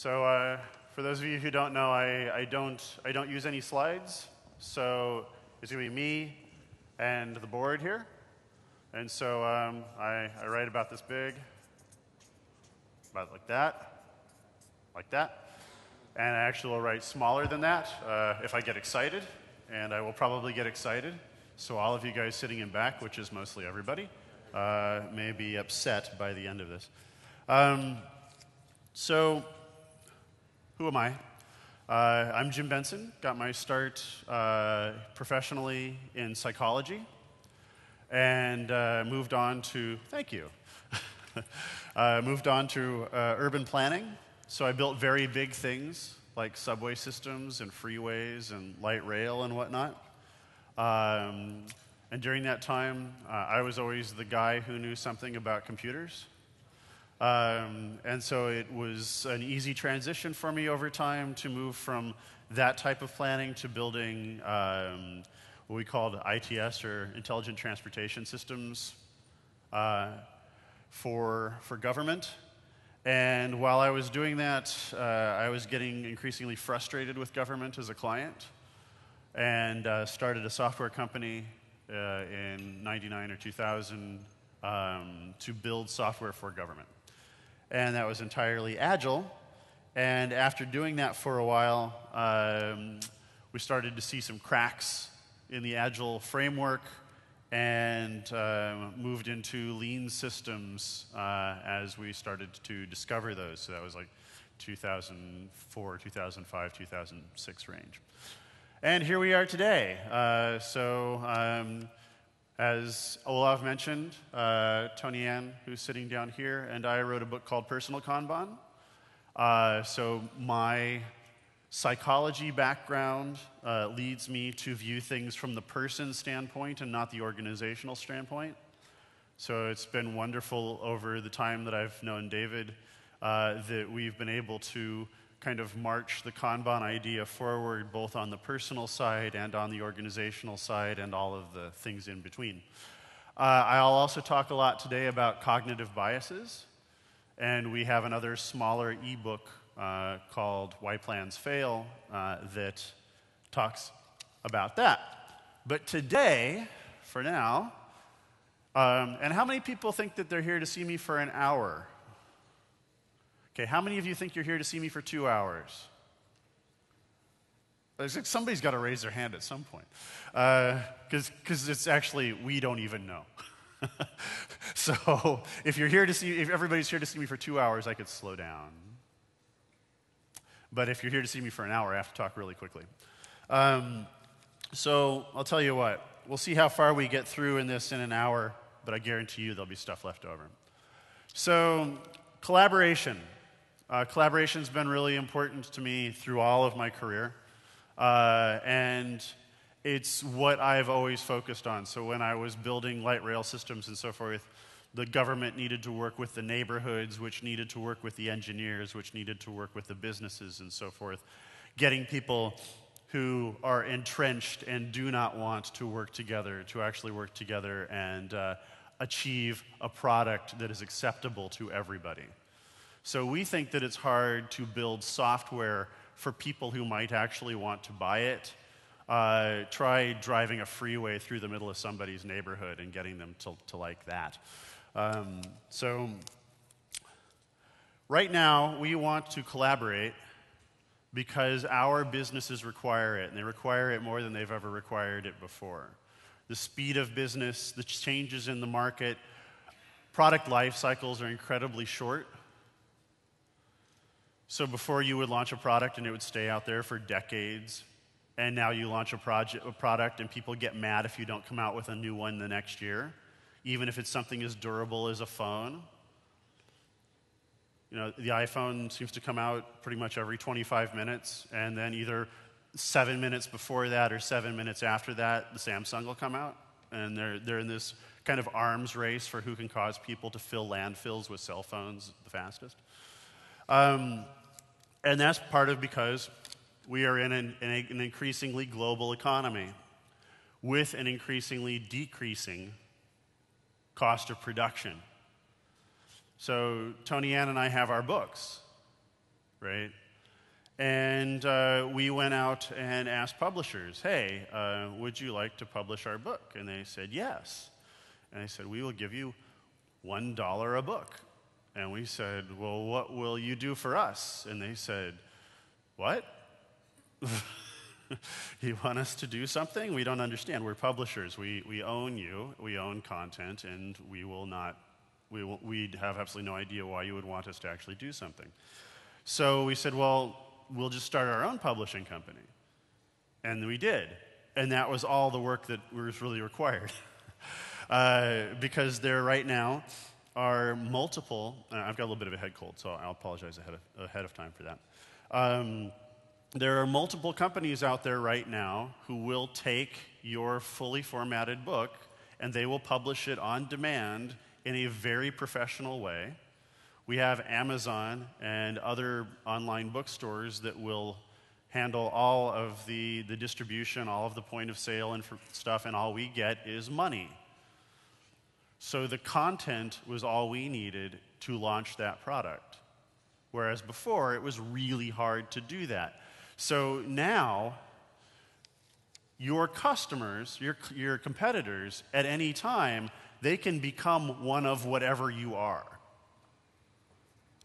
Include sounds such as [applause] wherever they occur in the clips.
So, uh, for those of you who don't know, I, I, don't, I don't use any slides. So, it's going to be me and the board here. And so um, I, I write about this big, about like that, like that. And I actually will write smaller than that uh, if I get excited. And I will probably get excited. So, all of you guys sitting in back, which is mostly everybody, uh, may be upset by the end of this. Um, so, who am I? Uh, I'm Jim Benson. Got my start uh, professionally in psychology and uh, moved on to, thank you, [laughs] uh, moved on to uh, urban planning. So I built very big things like subway systems and freeways and light rail and whatnot. Um, and during that time, uh, I was always the guy who knew something about computers. Um, and so it was an easy transition for me over time to move from that type of planning to building um, what we called ITS or Intelligent Transportation Systems uh, for, for government. And while I was doing that, uh, I was getting increasingly frustrated with government as a client and uh, started a software company uh, in 99 or 2000 um, to build software for government and that was entirely agile. And after doing that for a while, um, we started to see some cracks in the agile framework and uh, moved into lean systems uh, as we started to discover those. So that was like 2004, 2005, 2006 range. And here we are today. Uh, so um, as Olav mentioned, uh, Tonianne, who's sitting down here, and I wrote a book called Personal Kanban. Uh, so my psychology background uh, leads me to view things from the person standpoint and not the organizational standpoint. So it's been wonderful over the time that I've known David uh, that we've been able to kind of march the Kanban idea forward, both on the personal side and on the organizational side, and all of the things in between. Uh, I'll also talk a lot today about cognitive biases, and we have another smaller ebook uh, called Why Plans Fail uh, that talks about that. But today, for now, um, and how many people think that they're here to see me for an hour? Okay, how many of you think you're here to see me for two hours? Somebody's got to raise their hand at some point. Because uh, it's actually, we don't even know. [laughs] so if you're here to see, if everybody's here to see me for two hours, I could slow down. But if you're here to see me for an hour, I have to talk really quickly. Um, so I'll tell you what, we'll see how far we get through in this in an hour, but I guarantee you there'll be stuff left over. So, collaboration. Uh, collaboration's been really important to me through all of my career. Uh, and it's what I've always focused on. So when I was building light rail systems and so forth, the government needed to work with the neighborhoods, which needed to work with the engineers, which needed to work with the businesses and so forth. Getting people who are entrenched and do not want to work together to actually work together and uh, achieve a product that is acceptable to everybody. So we think that it's hard to build software for people who might actually want to buy it. Uh, try driving a freeway through the middle of somebody's neighborhood and getting them to, to like that. Um, so, right now, we want to collaborate because our businesses require it, and they require it more than they've ever required it before. The speed of business, the changes in the market, product life cycles are incredibly short. So before you would launch a product and it would stay out there for decades, and now you launch a, project, a product and people get mad if you don't come out with a new one the next year, even if it's something as durable as a phone. You know, the iPhone seems to come out pretty much every 25 minutes, and then either seven minutes before that or seven minutes after that, the Samsung will come out. And they're, they're in this kind of arms race for who can cause people to fill landfills with cell phones the fastest. Um, and that's part of because we are in an, in an increasingly global economy with an increasingly decreasing cost of production. So, Tonianne and I have our books. right? And uh, we went out and asked publishers, hey, uh, would you like to publish our book? And they said, yes. And I said, we will give you $1 a book. And we said, well, what will you do for us? And they said, what? [laughs] you want us to do something? We don't understand. We're publishers. We, we own you. We own content, and we will not, we will, we'd have absolutely no idea why you would want us to actually do something. So we said, well, we'll just start our own publishing company. And we did. And that was all the work that was really required. [laughs] uh, because there right now are multiple, I've got a little bit of a head cold, so I'll apologize ahead of, ahead of time for that. Um, there are multiple companies out there right now who will take your fully formatted book and they will publish it on demand in a very professional way. We have Amazon and other online bookstores that will handle all of the, the distribution, all of the point of sale and stuff, and all we get is money. So the content was all we needed to launch that product. Whereas before, it was really hard to do that. So now, your customers, your, your competitors, at any time, they can become one of whatever you are.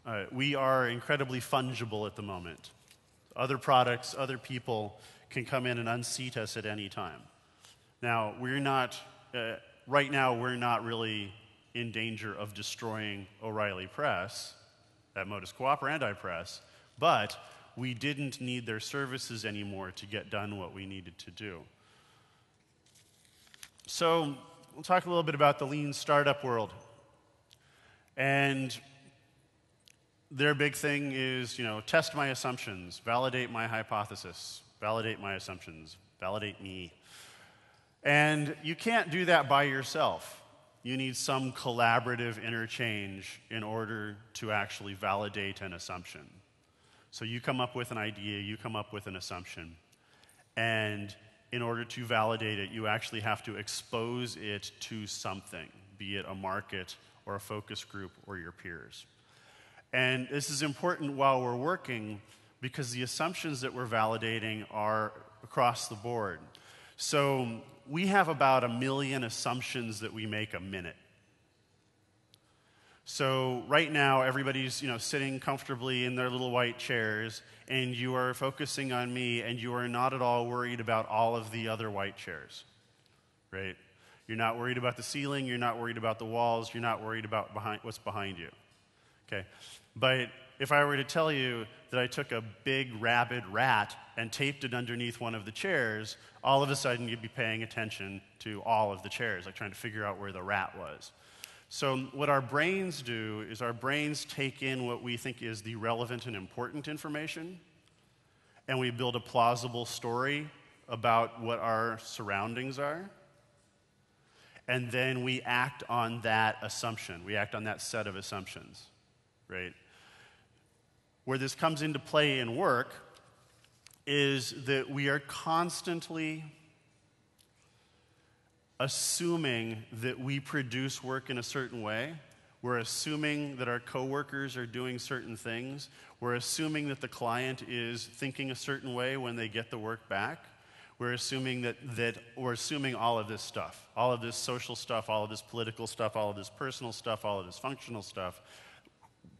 Uh, we are incredibly fungible at the moment. Other products, other people can come in and unseat us at any time. Now, we're not, uh, right now, we're not really in danger of destroying O'Reilly Press that Modus Cooperandi Press, but we didn't need their services anymore to get done what we needed to do. So, we'll talk a little bit about the lean startup world. And their big thing is, you know, test my assumptions, validate my hypothesis, validate my assumptions, validate me. And you can't do that by yourself. You need some collaborative interchange in order to actually validate an assumption. So you come up with an idea, you come up with an assumption, and in order to validate it, you actually have to expose it to something, be it a market or a focus group or your peers. And this is important while we're working because the assumptions that we're validating are across the board. So we have about a million assumptions that we make a minute. So right now, everybody's you know sitting comfortably in their little white chairs, and you are focusing on me, and you are not at all worried about all of the other white chairs, right? You're not worried about the ceiling. You're not worried about the walls. You're not worried about behind, what's behind you. Okay, but if I were to tell you that I took a big rabid rat and taped it underneath one of the chairs, all of a sudden you'd be paying attention to all of the chairs, like trying to figure out where the rat was. So, what our brains do is our brains take in what we think is the relevant and important information, and we build a plausible story about what our surroundings are. And then we act on that assumption. We act on that set of assumptions, right? Where this comes into play in work is that we are constantly assuming that we produce work in a certain way. We're assuming that our coworkers are doing certain things. We're assuming that the client is thinking a certain way when they get the work back. We're assuming that, that we're assuming all of this stuff, all of this social stuff, all of this political stuff, all of this personal stuff, all of this functional stuff.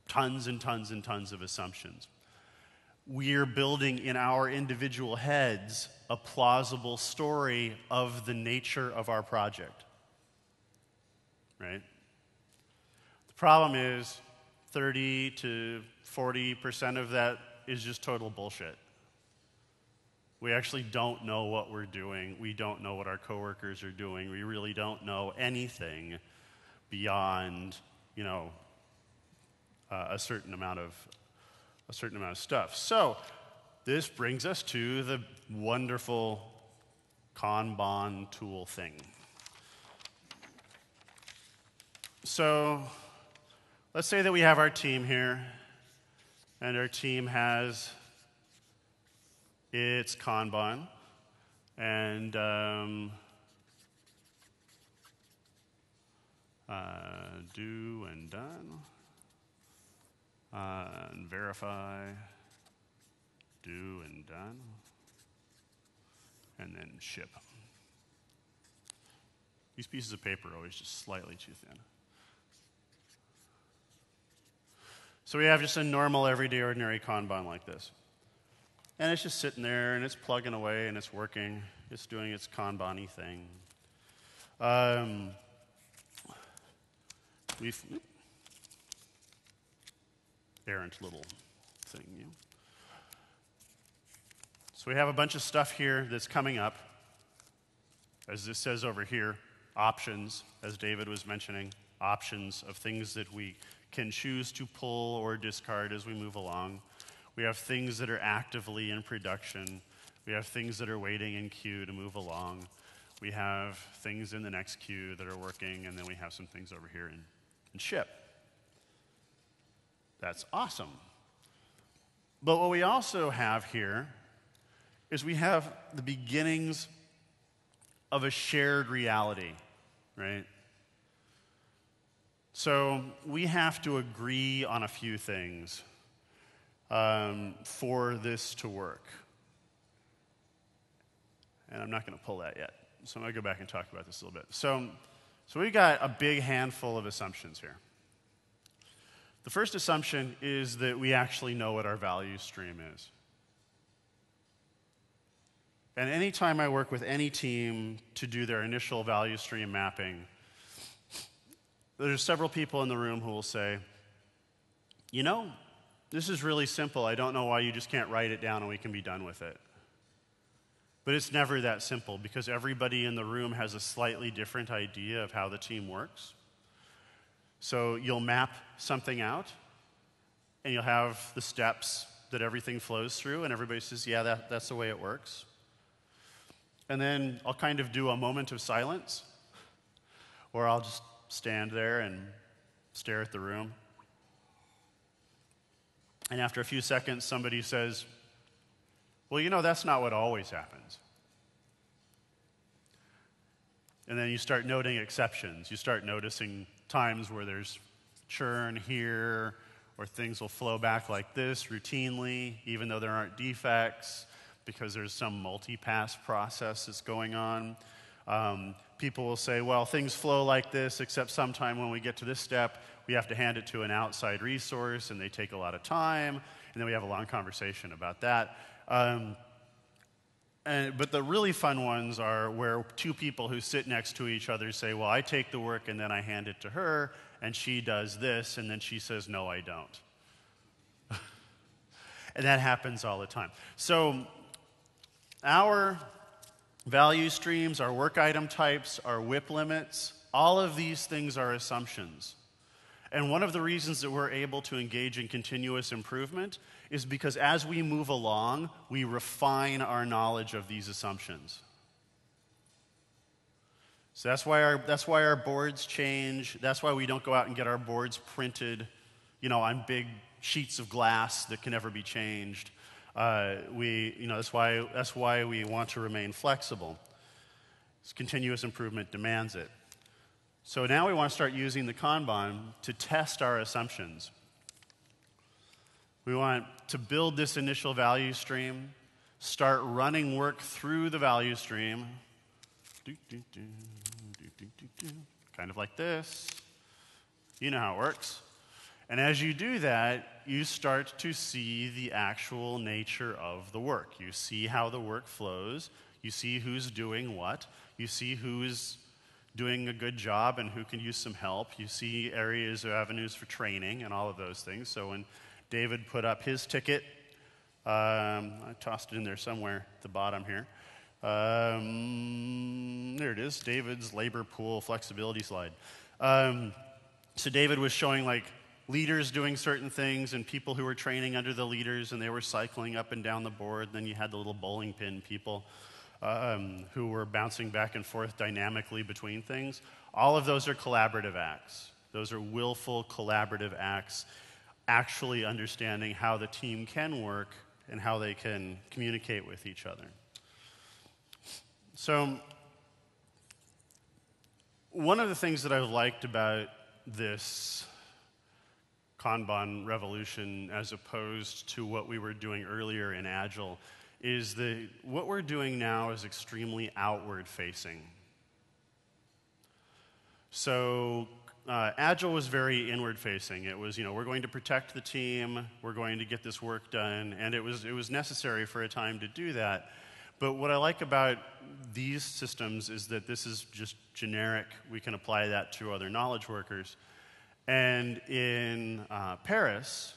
Tons and tons and tons of assumptions we're building in our individual heads a plausible story of the nature of our project. Right? The problem is 30 to 40% of that is just total bullshit. We actually don't know what we're doing. We don't know what our coworkers are doing. We really don't know anything beyond, you know, uh, a certain amount of a certain amount of stuff. So, this brings us to the wonderful Kanban tool thing. So, let's say that we have our team here, and our team has its Kanban, and um, uh, do and done uh, and verify. do and done. And then ship. These pieces of paper are always just slightly too thin. So we have just a normal, everyday, ordinary Kanban like this. And it's just sitting there and it's plugging away and it's working. It's doing its Kanban thing. Um, we've. Errant little thing. You know. So we have a bunch of stuff here that's coming up. As this says over here, options, as David was mentioning, options of things that we can choose to pull or discard as we move along. We have things that are actively in production. We have things that are waiting in queue to move along. We have things in the next queue that are working, and then we have some things over here in, in ship. That's awesome. But what we also have here is we have the beginnings of a shared reality, right? So we have to agree on a few things um, for this to work. And I'm not going to pull that yet. So I'm going to go back and talk about this a little bit. So, so we've got a big handful of assumptions here. The first assumption is that we actually know what our value stream is. And anytime I work with any team to do their initial value stream mapping, there's several people in the room who will say, you know, this is really simple. I don't know why you just can't write it down and we can be done with it. But it's never that simple because everybody in the room has a slightly different idea of how the team works. So you'll map something out and you'll have the steps that everything flows through, and everybody says, Yeah, that, that's the way it works. And then I'll kind of do a moment of silence, or I'll just stand there and stare at the room. And after a few seconds, somebody says, Well, you know, that's not what always happens. And then you start noting exceptions. You start noticing times where there's churn here, or things will flow back like this routinely, even though there aren't defects, because there's some multi pass process that's going on. Um, people will say, well, things flow like this, except sometime when we get to this step, we have to hand it to an outside resource, and they take a lot of time, and then we have a long conversation about that. Um, and, but the really fun ones are where two people who sit next to each other say, Well, I take the work and then I hand it to her, and she does this, and then she says, No, I don't. [laughs] and that happens all the time. So, our value streams, our work item types, our WIP limits, all of these things are assumptions. And one of the reasons that we're able to engage in continuous improvement is because as we move along, we refine our knowledge of these assumptions. So that's why our, that's why our boards change. That's why we don't go out and get our boards printed, you know, on big sheets of glass that can never be changed. Uh, we, you know, that's why, that's why we want to remain flexible. This continuous improvement demands it. So now we want to start using the Kanban to test our assumptions. We want to build this initial value stream, start running work through the value stream. Do, do, do, kind of like this. You know how it works. And as you do that, you start to see the actual nature of the work. You see how the work flows. You see who's doing what. You see who's doing a good job and who can use some help. You see areas or avenues for training and all of those things. So when David put up his ticket, um, I tossed it in there somewhere at the bottom here. Um, there it is, David's labor pool flexibility slide. Um, so David was showing like leaders doing certain things and people who were training under the leaders and they were cycling up and down the board. Then you had the little bowling pin people um, who were bouncing back and forth dynamically between things. All of those are collaborative acts. Those are willful collaborative acts, actually understanding how the team can work and how they can communicate with each other. So, one of the things that I've liked about this Kanban revolution as opposed to what we were doing earlier in Agile is that what we're doing now is extremely outward facing. So uh, Agile was very inward facing. It was, you know, we're going to protect the team, we're going to get this work done, and it was, it was necessary for a time to do that. But what I like about these systems is that this is just generic. We can apply that to other knowledge workers. And in uh, Paris,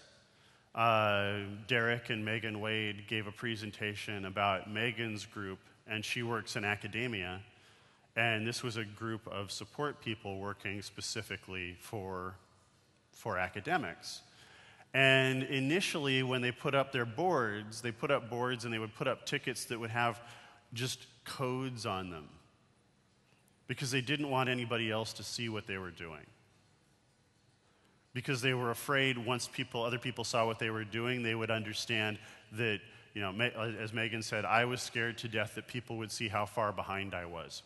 uh, Derek and Megan Wade gave a presentation about Megan's group, and she works in academia. And this was a group of support people working specifically for, for academics. And initially, when they put up their boards, they put up boards and they would put up tickets that would have just codes on them because they didn't want anybody else to see what they were doing. Because they were afraid once people, other people saw what they were doing, they would understand that, you know, as Megan said, I was scared to death that people would see how far behind I was.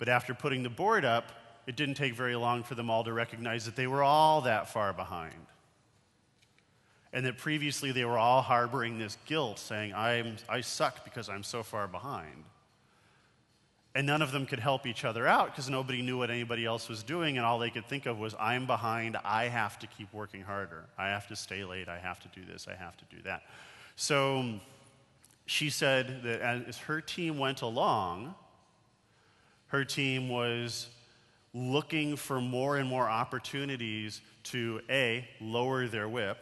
But after putting the board up, it didn't take very long for them all to recognize that they were all that far behind. And that previously they were all harboring this guilt, saying, I'm, I suck because I'm so far behind. And none of them could help each other out because nobody knew what anybody else was doing, and all they could think of was, I'm behind, I have to keep working harder. I have to stay late, I have to do this, I have to do that. So she said that as her team went along, her team was looking for more and more opportunities to A, lower their WIP,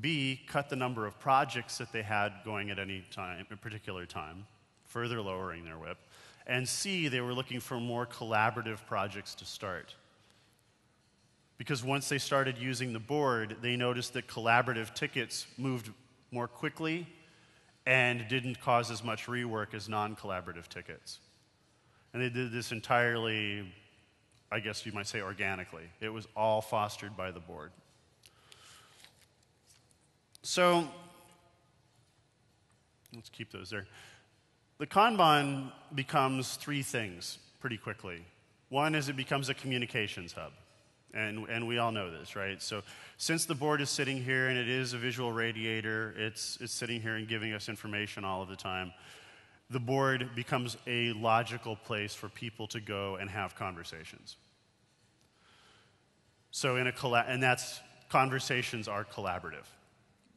B, cut the number of projects that they had going at any time, a particular time, further lowering their WIP, and C, they were looking for more collaborative projects to start. Because once they started using the board, they noticed that collaborative tickets moved more quickly and didn't cause as much rework as non collaborative tickets. And they did this entirely, I guess you might say, organically. It was all fostered by the board. So, let's keep those there. The Kanban becomes three things pretty quickly. One is it becomes a communications hub. And, and we all know this, right? So, since the board is sitting here and it is a visual radiator, it's, it's sitting here and giving us information all of the time the board becomes a logical place for people to go and have conversations. So in a colla- and that's conversations are collaborative,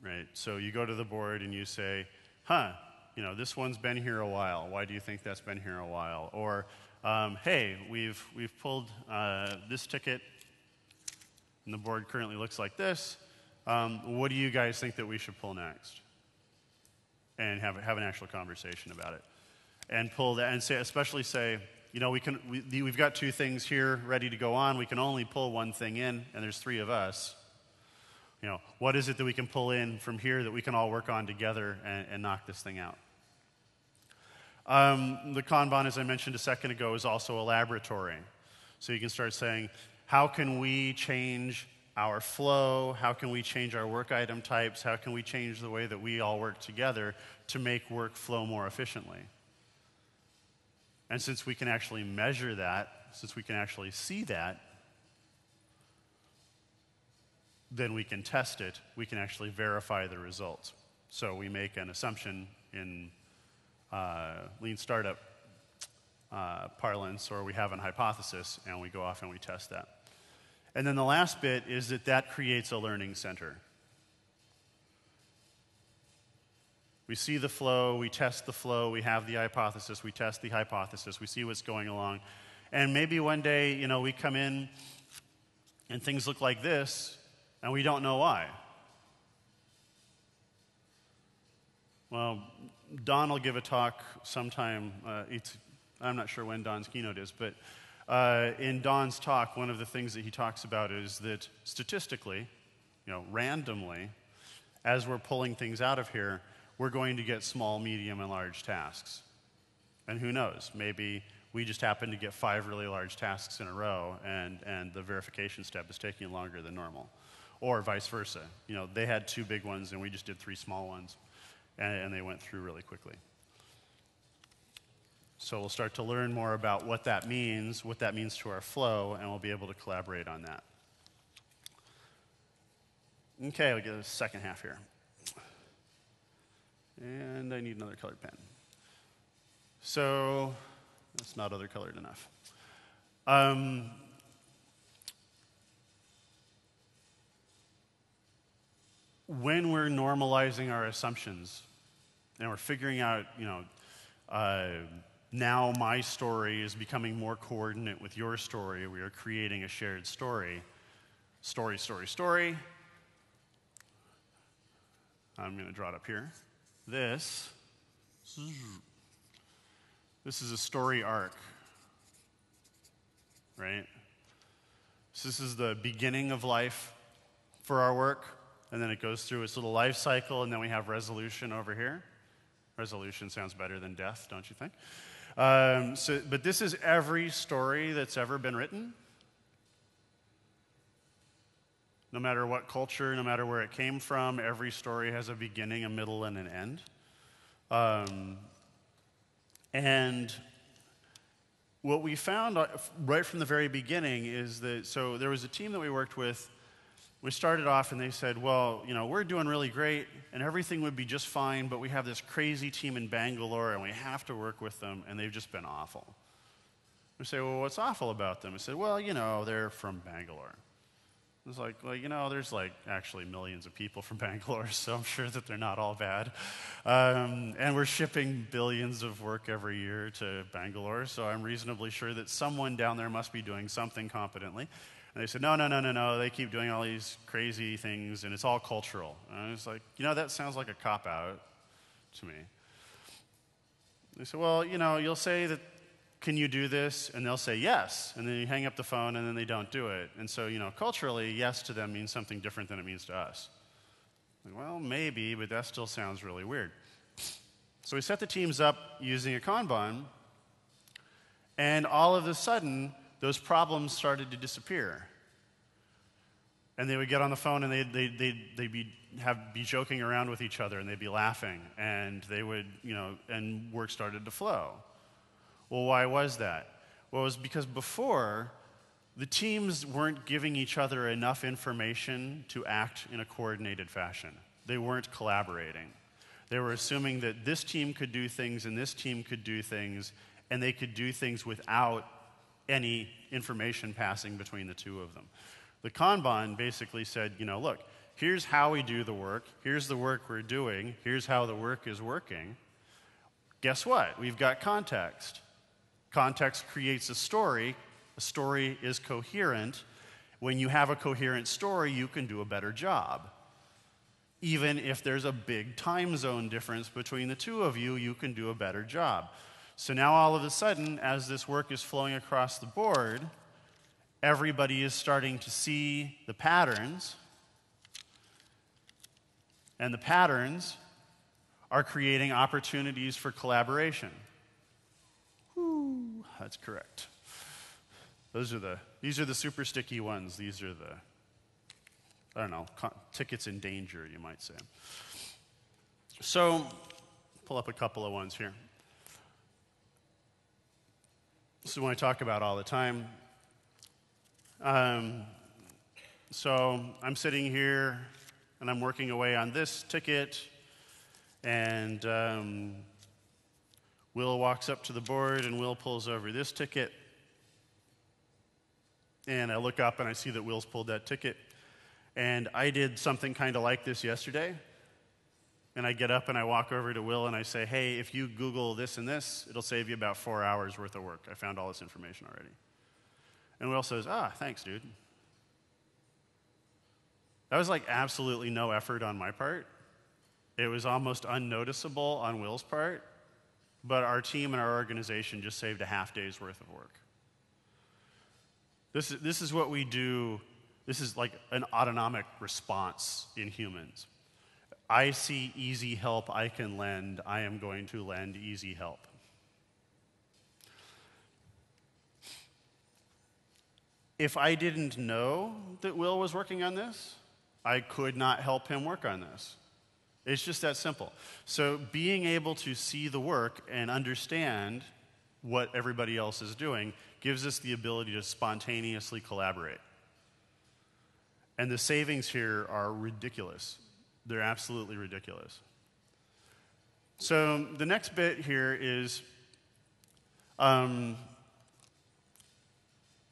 right? So you go to the board and you say, "Huh, you know, this one's been here a while. Why do you think that's been here a while?" Or, um, "Hey, we've we've pulled uh, this ticket, and the board currently looks like this. Um, what do you guys think that we should pull next?" And have, have an actual conversation about it. And pull that, and say, especially say, you know, we can, we, we've got two things here ready to go on. We can only pull one thing in, and there's three of us. You know, what is it that we can pull in from here that we can all work on together and, and knock this thing out? Um, the Kanban, as I mentioned a second ago, is also a laboratory. So you can start saying, how can we change our flow? How can we change our work item types? How can we change the way that we all work together to make work flow more efficiently? And since we can actually measure that, since we can actually see that, then we can test it. We can actually verify the results. So we make an assumption in uh, lean startup uh, parlance, or we have an hypothesis, and we go off and we test that. And then the last bit is that that creates a learning center. We see the flow, we test the flow, we have the hypothesis, we test the hypothesis, we see what's going along. And maybe one day, you know, we come in and things look like this, and we don't know why. Well, Don will give a talk sometime. Uh, I'm not sure when Don's keynote is, but uh, in Don's talk, one of the things that he talks about is that statistically, you know, randomly, as we're pulling things out of here, we're going to get small, medium, and large tasks. And who knows? Maybe we just happen to get five really large tasks in a row, and, and the verification step is taking longer than normal. Or vice versa. You know, they had two big ones, and we just did three small ones, and, and they went through really quickly. So we'll start to learn more about what that means, what that means to our flow, and we'll be able to collaborate on that. Okay, I'll get a second half here. And I need another colored pen. So, that's not other colored enough. Um, when we're normalizing our assumptions and we're figuring out, you know, uh, now my story is becoming more coordinate with your story, we are creating a shared story. Story, story, story. I'm going to draw it up here. This, this is a story arc, right? So this is the beginning of life for our work, and then it goes through its little life cycle, and then we have resolution over here. Resolution sounds better than death, don't you think? Um, so, but this is every story that's ever been written. No matter what culture, no matter where it came from, every story has a beginning, a middle, and an end. Um, and what we found uh, right from the very beginning is that so there was a team that we worked with we started off and they said, Well, you know, we're doing really great and everything would be just fine, but we have this crazy team in Bangalore and we have to work with them and they've just been awful. We say, Well, what's awful about them? I said, Well, you know, they're from Bangalore. It's like, well, you know, there's like actually millions of people from [laughs] Bangalore, so I'm sure that they're not all bad. Um, and we're shipping billions of work every year to Bangalore, so I'm reasonably sure that someone down there must be doing something competently. And they said, no, no, no, no, no. They keep doing all these crazy things, and it's all cultural. And I was like, you know, that sounds like a cop out to me. They said, well, you know, you'll say that, can you do this? And they'll say yes. And then you hang up the phone, and then they don't do it. And so, you know, culturally, yes to them means something different than it means to us. Like, well, maybe, but that still sounds really weird. So we set the teams up using a Kanban, and all of a sudden, those problems started to disappear. And they would get on the phone and they'd, they'd, they'd, they'd be, have, be joking around with each other and they'd be laughing and they would, you know, and work started to flow. Well, why was that? Well, it was because before, the teams weren't giving each other enough information to act in a coordinated fashion. They weren't collaborating. They were assuming that this team could do things and this team could do things, and they could do things without any information passing between the two of them. The Kanban basically said, you know, look, here's how we do the work, here's the work we're doing, here's how the work is working. Guess what? We've got context. Context creates a story, a story is coherent. When you have a coherent story, you can do a better job. Even if there's a big time zone difference between the two of you, you can do a better job. So now all of a sudden, as this work is flowing across the board, everybody is starting to see the patterns. And the patterns are creating opportunities for collaboration. Whew, that's correct. Those are the, these are the super sticky ones. These are the, I don't know, tickets in danger, you might say. So, pull up a couple of ones here. This is one I talk about all the time. Um, so I'm sitting here and I'm working away on this ticket, and um, Will walks up to the board, and Will pulls over this ticket. And I look up and I see that Will's pulled that ticket. And I did something kind of like this yesterday. And I get up and I walk over to Will and I say, hey, if you Google this and this, it'll save you about four hours worth of work. I found all this information already. And Will says, ah, thanks, dude. That was like absolutely no effort on my part. It was almost unnoticeable on Will's part, but our team and our organization just saved a half day's worth of work. This is, this is what we do. This is like an autonomic response in humans. I see easy help I can lend, I am going to lend easy help. If I didn't know that Will was working on this, I could not help him work on this. It's just that simple. So, being able to see the work and understand what everybody else is doing gives us the ability to spontaneously collaborate. And the savings here are ridiculous. They're absolutely ridiculous. So the next bit here is um,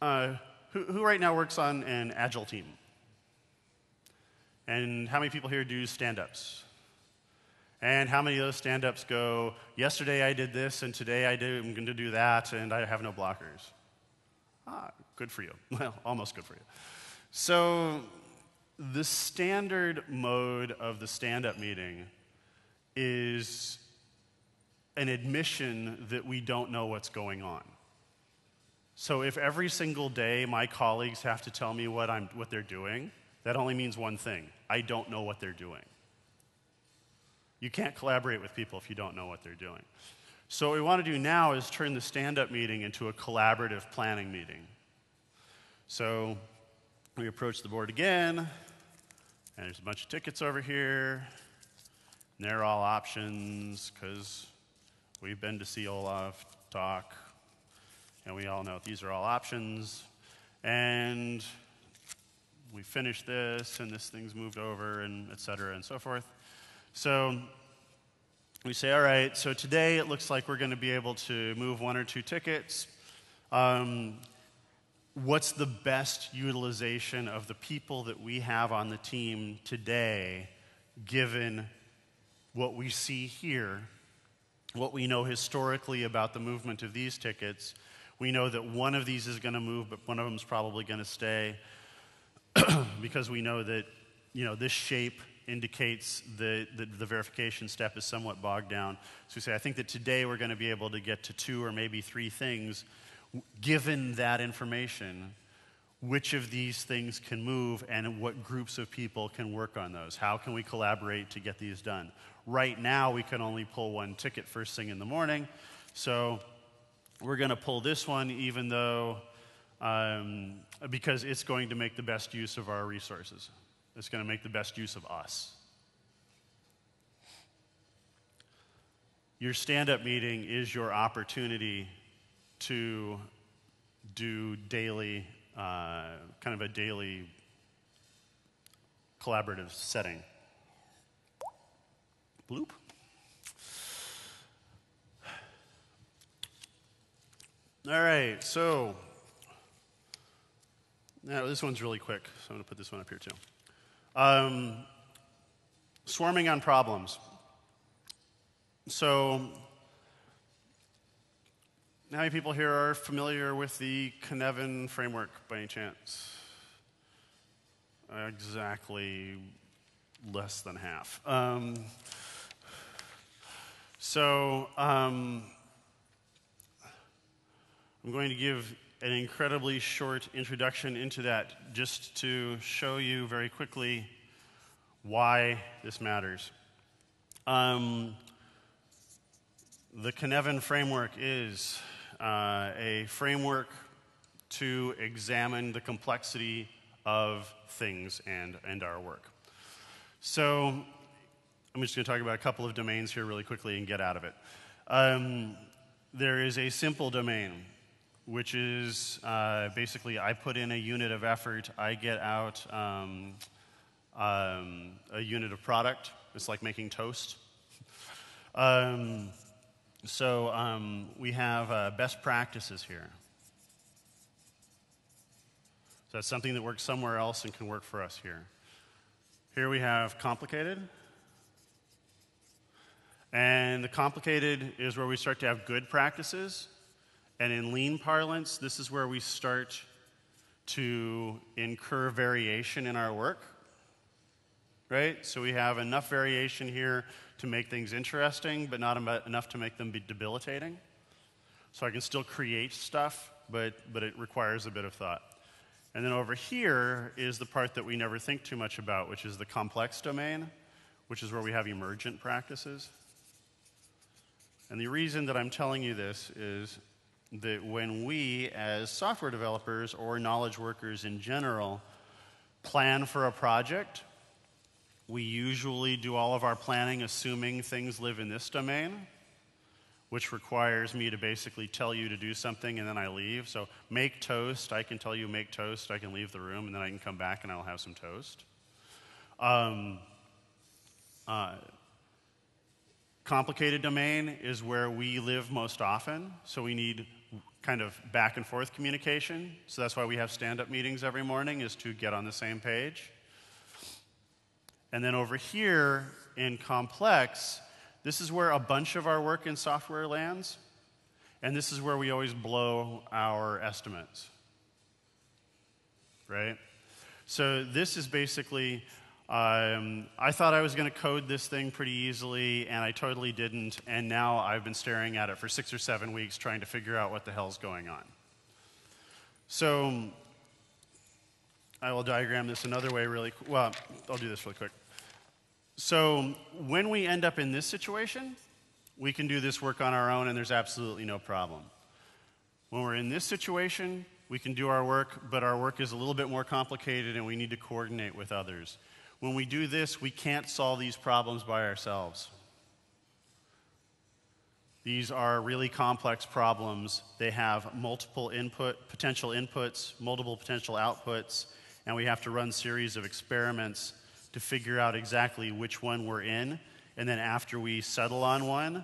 uh, who, who right now works on an agile team? And how many people here do stand ups? And how many of those stand ups go, yesterday I did this, and today I did, I'm going to do that, and I have no blockers? Ah, good for you. [laughs] Well, almost good for you. So, the standard mode of the stand up meeting is an admission that we don't know what's going on. So, if every single day my colleagues have to tell me what, I'm, what they're doing, that only means one thing I don't know what they're doing. You can't collaborate with people if you don't know what they're doing. So, what we want to do now is turn the stand up meeting into a collaborative planning meeting. So, we approach the board again, and there's a bunch of tickets over here. And they're all options because we've been to see Olav talk, and we all know these are all options. And we finished this, and this thing's moved over, and et cetera, and so forth. So we say, all right, so today it looks like we're going to be able to move one or two tickets. Um, what's the best utilization of the people that we have on the team today, given what we see here, what we know historically about the movement of these tickets? We know that one of these is going to move, but one of them is probably going to stay [clears throat] because we know that you know this shape indicates the, the, the, verification step is somewhat bogged down. So we say, I think that today we're going to be able to get to two or maybe three things. Given that information, which of these things can move and what groups of people can work on those? How can we collaborate to get these done? Right now, we can only pull one ticket first thing in the morning. So we're going to pull this one, even though, um, because it's going to make the best use of our resources It's going to make the best use of us. Your stand up meeting is your opportunity to do daily, uh, kind of a daily collaborative setting. Bloop. All right, so now this one's really quick, so I'm going to put this one up here too. Um, swarming on problems. So, how many people here are familiar with the Cynefin framework by any chance? Exactly less than half. Um, so, um, I'm going to give an incredibly short introduction into that just to show you very quickly why this matters. Um, the Cynefin framework is uh, a framework to examine the complexity of things and, and our work. So, I'm just going to talk about a couple of domains here really quickly and get out of it. Um, there is a simple domain which is uh, basically I put in a unit of effort, I get out um, um, a unit of product. It's like making toast. [laughs] so um, we have uh, best practices here. So that's something that works somewhere else and can work for us here. Here we have complicated. And the complicated is where we start to have good practices and in lean parlance, this is where we start to incur variation in our work. Right? So we have enough variation here to make things interesting, but not enough to make them be debilitating. So I can still create stuff, but, but it requires a bit of thought. And then over here is the part that we never think too much about, which is the complex domain, which is where we have emergent practices. And the reason that I'm telling you this is that when we, as software developers or knowledge workers in general, plan for a project, we usually do all of our planning assuming things live in this domain, which requires me to basically tell you to do something and then I leave. So, make toast, I can tell you make toast, I can leave the room, and then I can come back and I'll have some toast. Um, uh, complicated domain is where we live most often, so we need kind of back and forth communication. So that's why we have stand up meetings every morning, is to get on the same page. And then over here in complex, this is where a bunch of our work in software lands, and this is where we always blow our estimates. Right? So this is basically um, I thought I was going to code this thing pretty easily, and I totally didn't. And now I've been staring at it for six or seven weeks trying to figure out what the hell's going on. So I will diagram this another way really Well, I'll do this really quick. So when we end up in this situation, we can do this work on our own, and there's absolutely no problem. When we're in this situation, we can do our work, but our work is a little bit more complicated, and we need to coordinate with others. When we do this, we can't solve these problems by ourselves. These are really complex problems. They have multiple input, potential inputs, multiple potential outputs, and we have to run series of experiments to figure out exactly which one we're in. And then after we settle on one,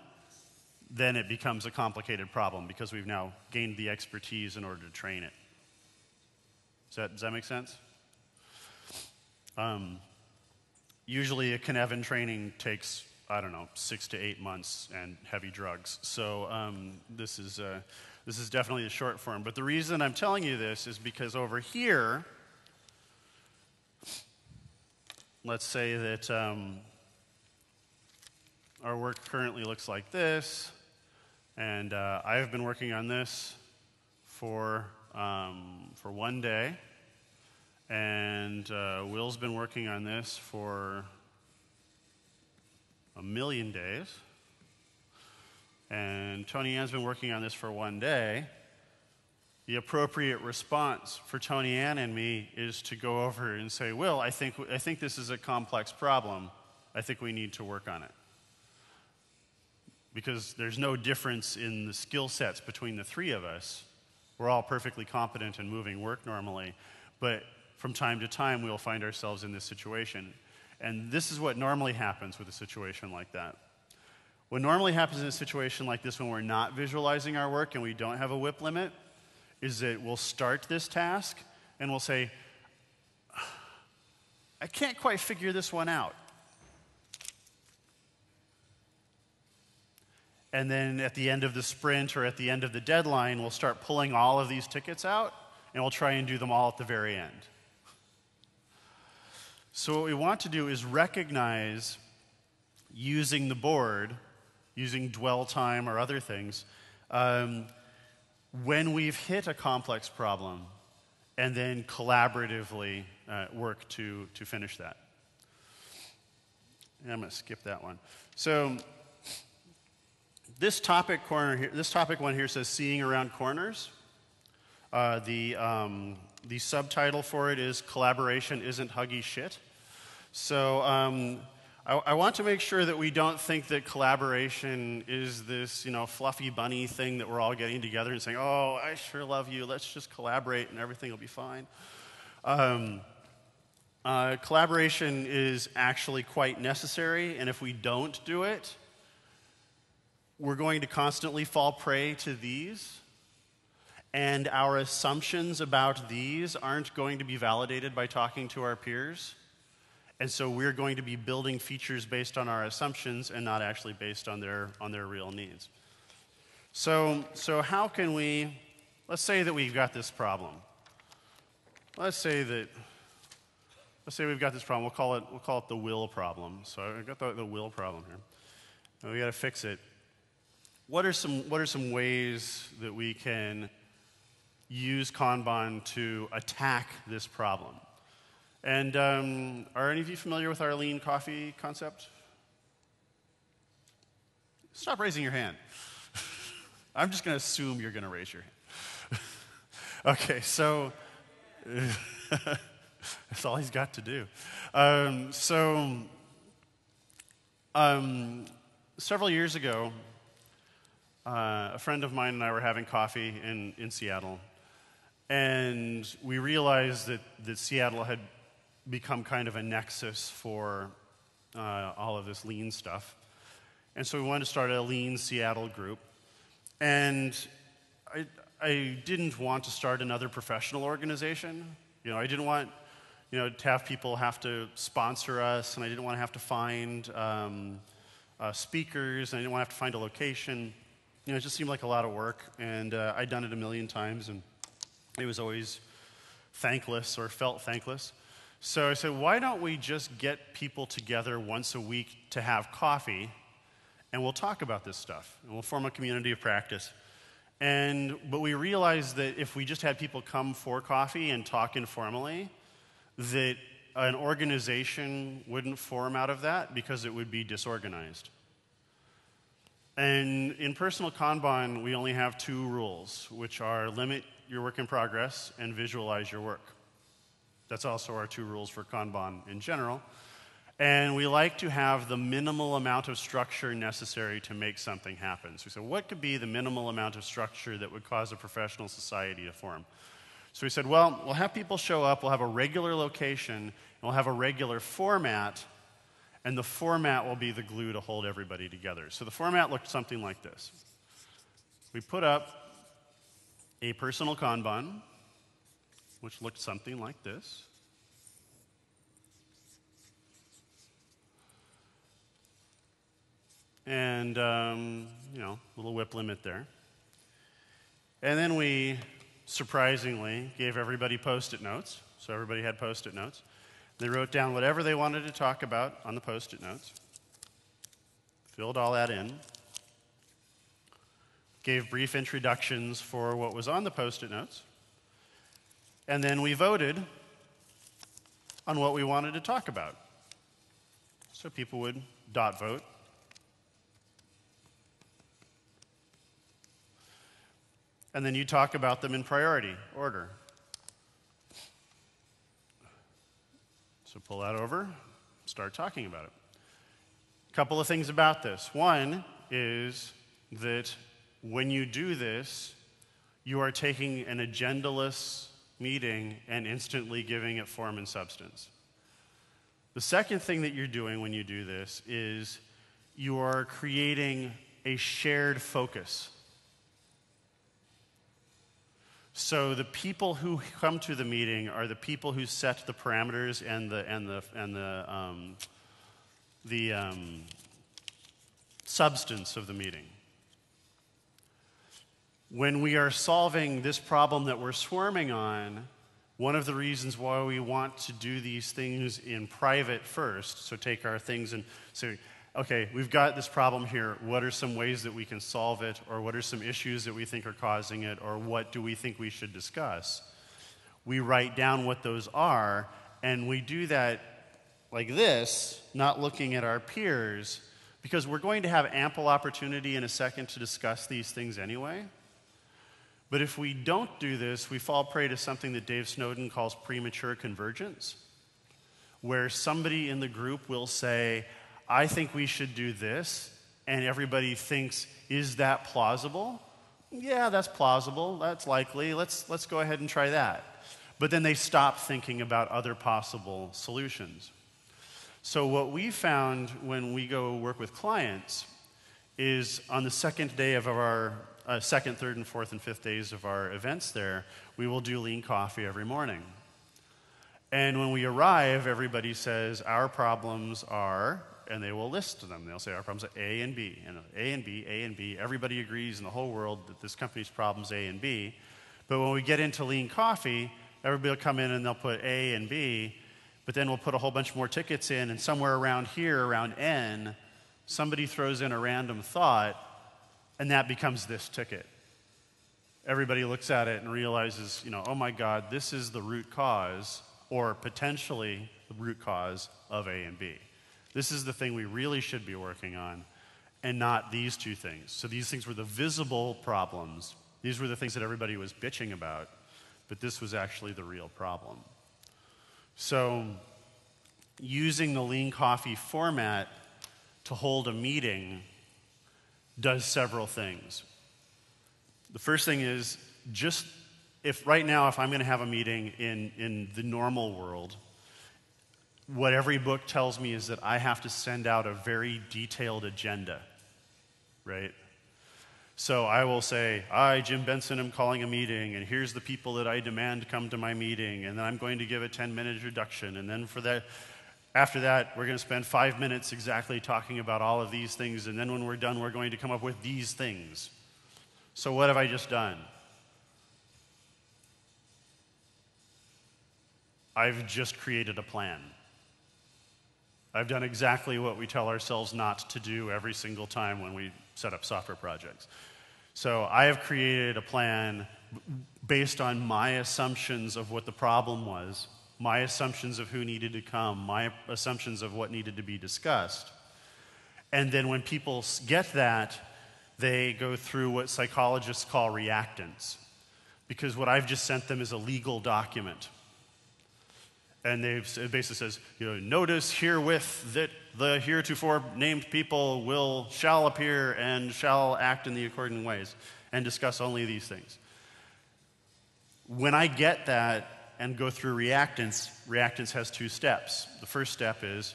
then it becomes a complicated problem because we've now gained the expertise in order to train it. Does that, does that make sense? Um, usually a Cynefin training takes, I don't know, six to eight months and heavy drugs. So um, this, is, uh, this is definitely the short form. But the reason I'm telling you this is because over here, let's say that um, our work currently looks like this, and uh, I have been working on this for, um, for one day. And uh, Will's been working on this for a million days. And Tonianne's been working on this for one day. The appropriate response for Tonianne and me is to go over and say, Will, I think, I think this is a complex problem. I think we need to work on it. Because there's no difference in the skill sets between the three of us. We're all perfectly competent in moving work normally. But from time to time, we'll find ourselves in this situation. And this is what normally happens with a situation like that. What normally happens in a situation like this when we're not visualizing our work and we don't have a WIP limit is that we'll start this task and we'll say, I can't quite figure this one out. And then at the end of the sprint or at the end of the deadline, we'll start pulling all of these tickets out and we'll try and do them all at the very end. So, what we want to do is recognize using the board, using dwell time or other things, um, when we've hit a complex problem, and then collaboratively uh, work to, to finish that. And I'm going to skip that one. So, this topic corner here, this topic one here says seeing around corners. Uh, the, um, the subtitle for it is Collaboration Isn't Huggy Shit. So um, I, I, want to make sure that we don't think that collaboration is this, you know, fluffy bunny thing that we're all getting together and saying, oh, I sure love you, let's just collaborate and everything will be fine. Um, uh, collaboration is actually quite necessary, and if we don't do it, we're going to constantly fall prey to these and our assumptions about these aren't going to be validated by talking to our peers. And so we're going to be building features based on our assumptions and not actually based on their, on their real needs. So, so how can we, let's say that we've got this problem. Let's say that, let's say we've got this problem. We'll call it, we'll call it the will problem. So I've got the, the will problem here. And we got to fix it. What are, some, what are some ways that we can use Kanban to attack this problem. And um, are any of you familiar with our lean coffee concept? Stop raising your hand. I'm just going to assume you're going to raise your hand. [laughs] okay, so [laughs] that's all he's got to do. Um, so, um, several years ago, uh, a friend of mine and I were having coffee in, in Seattle, and we realized that, that Seattle had become kind of a nexus for uh, all of this lean stuff. And so we wanted to start a lean Seattle group. And I, I didn't want to start another professional organization. You know, I didn't want you know, to have people have to sponsor us, and I didn't want to have to find um, uh, speakers, and I didn't want to have to find a location. You know, it just seemed like a lot of work, and uh, I'd done it a million times, and it was always thankless or felt thankless. So I said, why don't we just get people together once a week to have coffee, and we'll talk about this stuff, and we'll form a community of practice. And, but we realized that if we just had people come for coffee and talk informally, that an organization wouldn't form out of that because it would be disorganized. And in personal Kanban, we only have two rules, which are limit your work in progress and visualize your work. That's also our two rules for Kanban in general. And we like to have the minimal amount of structure necessary to make something happen. So we said, what could be the minimal amount of structure that would cause a professional society to form? So we said, well, we'll have people show up, we'll have a regular location, and we'll have a regular format, and the format will be the glue to hold everybody together. So the format looked something like this. We put up a personal Kanban, which looked something like this. And, um, you know, a little WIP limit there. And then we surprisingly, gave everybody post it notes. So everybody had post it notes. They wrote down whatever they wanted to talk about on the post it notes, filled all that in, gave brief introductions for what was on the post it notes, and then we voted on what we wanted to talk about. So people would dot vote and then you talk about them in priority order. So pull that over, start talking about it. A couple of things about this. One is that when you do this, you are taking an agendaless meeting and instantly giving it form and substance. The second thing that you're doing when you do this is you are creating a shared focus. So the people who come to the meeting are the people who set the parameters and the and the and the um, the um, substance of the meeting. When we are solving this problem that we're swarming on, one of the reasons why we want to do these things in private first, so take our things and say, okay, we've got this problem here. What are some ways that we can solve it? Or what are some issues that we think are causing it? Or what do we think we should discuss? We write down what those are, and we do that like this, not looking at our peers, because we're going to have ample opportunity in a second to discuss these things anyway. But if we don't do this, we fall prey to something that Dave Snowden calls premature convergence, where somebody in the group will say, I think we should do this, and everybody thinks, is that plausible? Yeah, that's plausible. That's likely. Let's, let's go ahead and try that. But then they stop thinking about other possible solutions. So, what we found when we go work with clients is on the second day of our uh, second, third, and fourth, and fifth days of our events there, we will do lean coffee every morning. And when we arrive, everybody says, Our problems are and they will list them. They'll say our problems are A and B, and A and B, A and B. Everybody agrees in the whole world that this company's problems A and B. But when we get into lean coffee, everybody will come in and they'll put A and B, but then we'll put a whole bunch more tickets in, and somewhere around here, around N, somebody throws in a random thought, and that becomes this ticket. Everybody looks at it and realizes, you know, oh my God, this is the root cause, or potentially the root cause of A and B. This is the thing we really should be working on, and not these two things. So these things were the visible problems. These were the things that everybody was bitching about, but this was actually the real problem. So, using the lean coffee format to hold a meeting does several things. The first thing is just if right now, if I'm going to have a meeting in, in the normal world, what every book tells me is that I have to send out a very detailed agenda, right? So I will say, I, Jim Benson, am calling a meeting, and here's the people that I demand come to my meeting, and then I'm going to give a 10 minute introduction, and then for that, after that, we're going to spend five minutes exactly talking about all of these things, and then when we're done, we're going to come up with these things. So, what have I just done? I've just created a plan. I've done exactly what we tell ourselves not to do every single time when we set up software projects. So I have created a plan based on my assumptions of what the problem was, my assumptions of who needed to come, my assumptions of what needed to be discussed. And then when people get that, they go through what psychologists call reactance. Because what I've just sent them is a legal document. And it basically says, you know, notice herewith that the heretofore named people will, shall appear and shall act in the according ways and discuss only these things. When I get that and go through reactance, reactance has two steps. The first step is,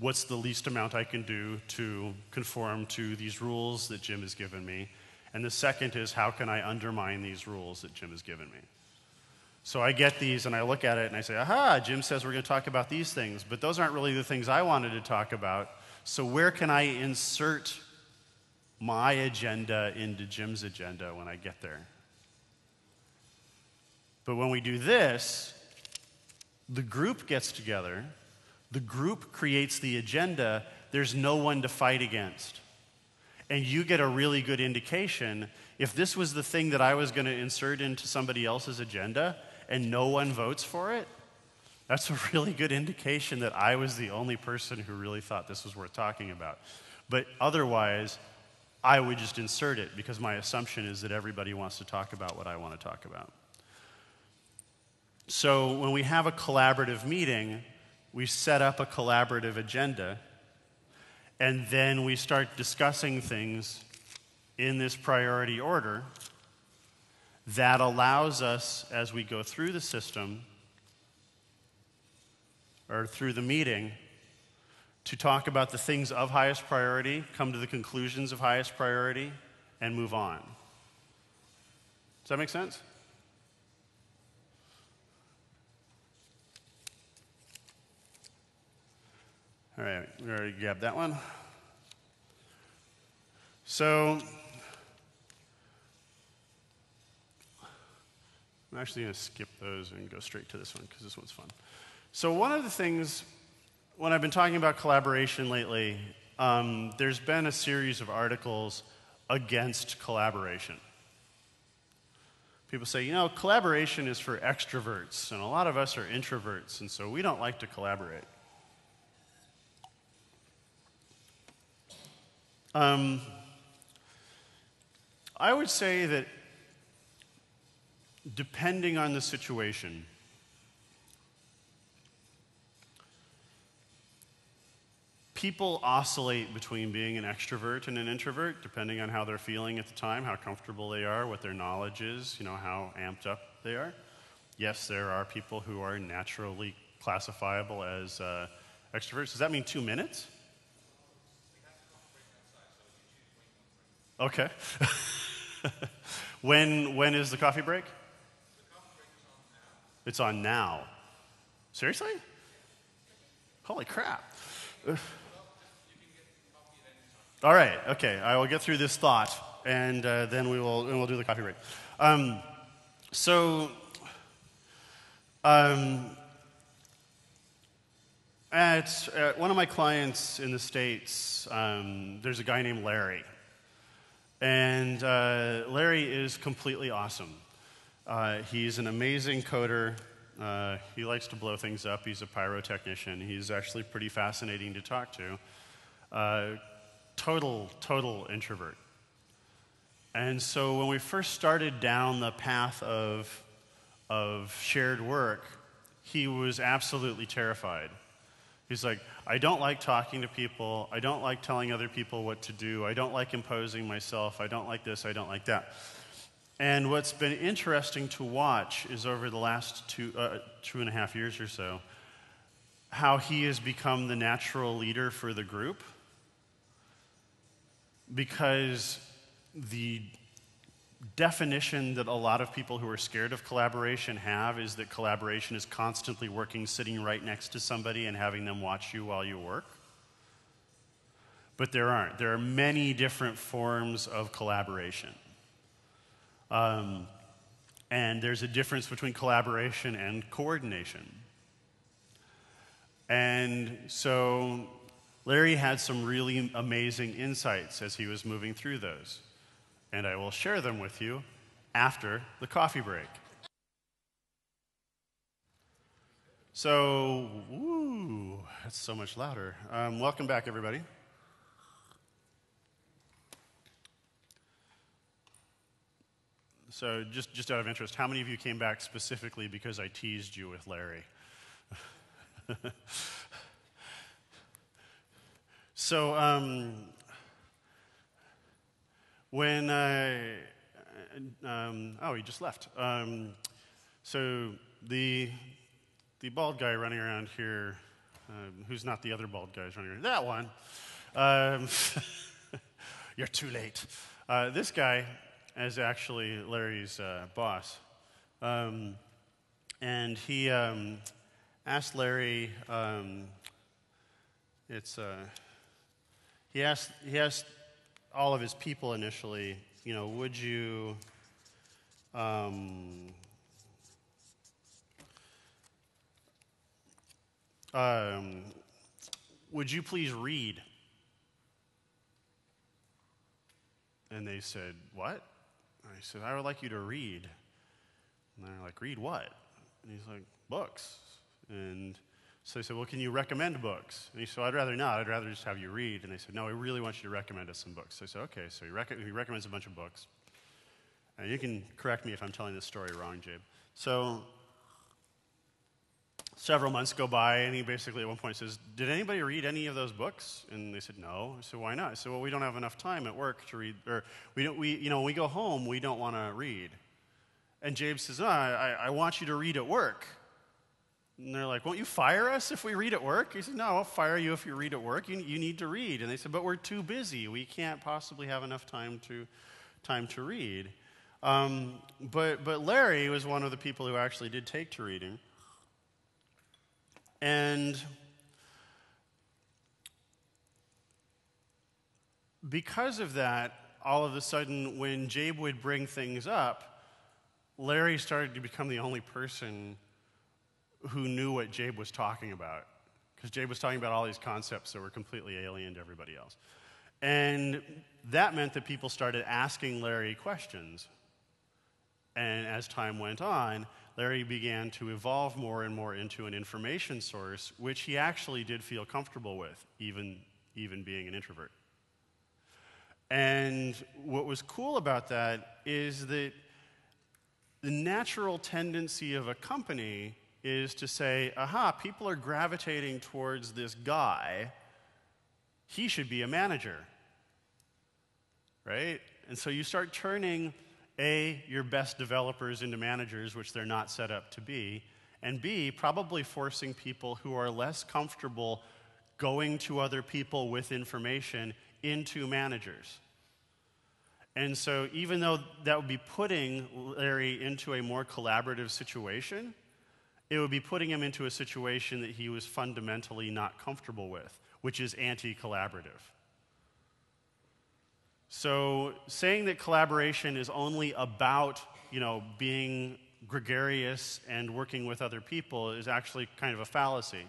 what's the least amount I can do to conform to these rules that Jim has given me? And the second is, how can I undermine these rules that Jim has given me? So I get these and I look at it and I say, aha, Jim says we're going to talk about these things, but those aren't really the things I wanted to talk about. So where can I insert my agenda into Jim's agenda when I get there? But when we do this, the group gets together, the group creates the agenda, there's no one to fight against. And you get a really good indication if this was the thing that I was going to insert into somebody else's agenda, and no one votes for it, that's a really good indication that I was the only person who really thought this was worth talking about. But otherwise, I would just insert it because my assumption is that everybody wants to talk about what I want to talk about. So when we have a collaborative meeting, we set up a collaborative agenda, and then we start discussing things in this priority order that allows us, as we go through the system or through the meeting, to talk about the things of highest priority, come to the conclusions of highest priority, and move on. Does that make sense? All right, we already grabbed that one. So, I'm actually going to skip those and go straight to this one because this one's fun. So, one of the things, when I've been talking about collaboration lately, um, there's been a series of articles against collaboration. People say, you know, collaboration is for extroverts, and a lot of us are introverts, and so we don't like to collaborate. Um, I would say that depending on the situation, people oscillate between being an extrovert and an introvert depending on how they're feeling at the time, how comfortable they are, what their knowledge is, you know, how amped up they are. Yes, there are people who are naturally classifiable as uh, extroverts. Does that mean two minutes? Okay. [laughs] when, when is the coffee break? It's on now. Seriously? Holy crap. All right, okay. I will get through this thought, and uh, then we will, and we'll do the coffee break. Um, so, um, at, at, one of my clients in the States, um, there's a guy named Larry. And uh, Larry is completely awesome. Uh, he's an amazing coder. Uh, he likes to blow things up. He's a pyrotechnician. He's actually pretty fascinating to talk to. Uh, total, total introvert. And so when we first started down the path of, of shared work, he was absolutely terrified. He's like, I don't like talking to people. I don't like telling other people what to do. I don't like imposing myself. I don't like this. I don't like that. And what's been interesting to watch is over the last two, uh, two and a half years or so, how he has become the natural leader for the group. Because the definition that a lot of people who are scared of collaboration have is that collaboration is constantly working sitting right next to somebody and having them watch you while you work. But there aren't. There are many different forms of collaboration. Um, and there's a difference between collaboration and coordination. And so Larry had some really amazing insights as he was moving through those and I will share them with you after the coffee break. So, woo, that's so much louder. Um, welcome back, everybody. So, just, just out of interest, how many of you came back specifically because I teased you with Larry? [laughs] so, um, when, uh, um, oh, he just left. Um, so the, the bald guy running around here, um, who's not the other bald guys running around, that one, um, [laughs] you're too late. Uh, this guy is actually Larry's uh, boss. Um, and he um, asked Larry, it's, uh, he asked, he asked all of his people initially, you know, would you um, um, would you please read? And they said, What? I said, I would like you to read. And they're like, Read what? And he's like, Books. And so they said, Well, can you recommend books? And he said, I'd rather not. I'd rather just have you read. And they said, No, we really want you to recommend us some books. So I said, Okay. So he, rec- he recommends a bunch of books. And you can correct me if I'm telling this story wrong, Jabe. So several months go by, and he basically at one point says, Did anybody read any of those books? And they said, No. I said, Why not? I said, Well, we don't have enough time at work to read, or we don't, we, you know, when we go home, we don't want to read. And Jabe says, oh, I, I want you to read at work. And they're like, Won't you fire us if we read at work? He said, No, I'll fire you if you read at work. You, you need to read. And they said, But we're too busy. We can't possibly have enough time to, time to read. Um, but, but Larry was one of the people who actually did take to reading. And because of that, all of a sudden, when Jabe would bring things up, Larry started to become the only person who knew what Jabe was talking about. Because Jabe was talking about all these concepts that were completely alien to everybody else. And that meant that people started asking Larry questions. And as time went on, Larry began to evolve more and more into an information source, which he actually did feel comfortable with, even, even being an introvert. And what was cool about that is that the natural tendency of a company is to say, aha, people are gravitating towards this guy. He should be a manager. Right? And so you start turning A, your best developers into managers, which they're not set up to be, and B, probably forcing people who are less comfortable going to other people with information into managers. And so, even though that would be putting Larry into a more collaborative situation, it would be putting him into a situation that he was fundamentally not comfortable with, which is anti collaborative. So, saying that collaboration is only about, you know, being gregarious and working with other people is actually kind of a fallacy.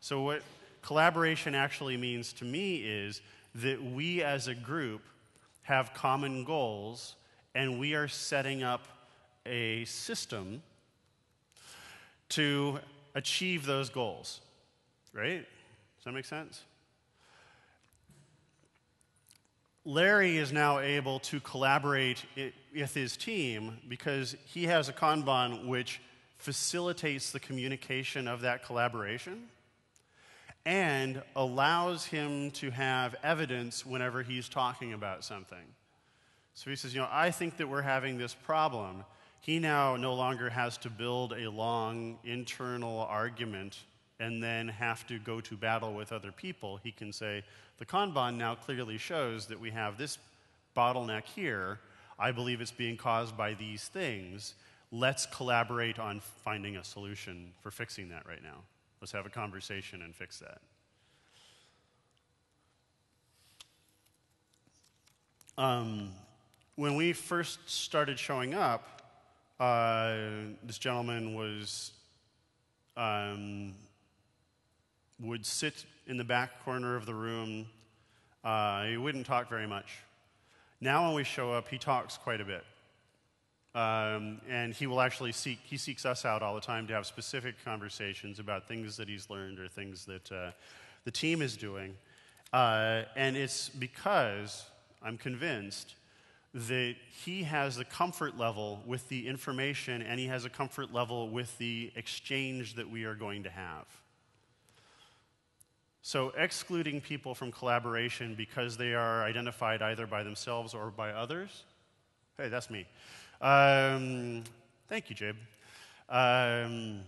So, what collaboration actually means to me is that we as a group have common goals and we are setting up a system to achieve those goals. Right? Does that make sense? Larry is now able to collaborate with his team because he has a Kanban which facilitates the communication of that collaboration. and allows him to have evidence whenever he's talking about something. So he says, You know, I think that we're having this problem. He now no longer has to build a long internal argument and then have to go to battle with other people. He can say, The Kanban now clearly shows that we have this bottleneck here. I believe it's being caused by these things. Let's collaborate on finding a solution for fixing that right now. Let's have a conversation and fix that. Um, when we first started showing up, uh, this gentleman was um, would sit in the back corner of the room. Uh, he wouldn't talk very much. Now, when we show up, he talks quite a bit. Um, and he will actually seek, he seeks us out all the time to have specific conversations about things that he's learned or things that uh, the team is doing. Uh, and it's because I'm convinced that he has a comfort level with the information and he has a comfort level with the exchange that we are going to have. So, excluding people from collaboration because they are identified either by themselves or by others. Hey, that's me. Um, thank you, Jabe. Um,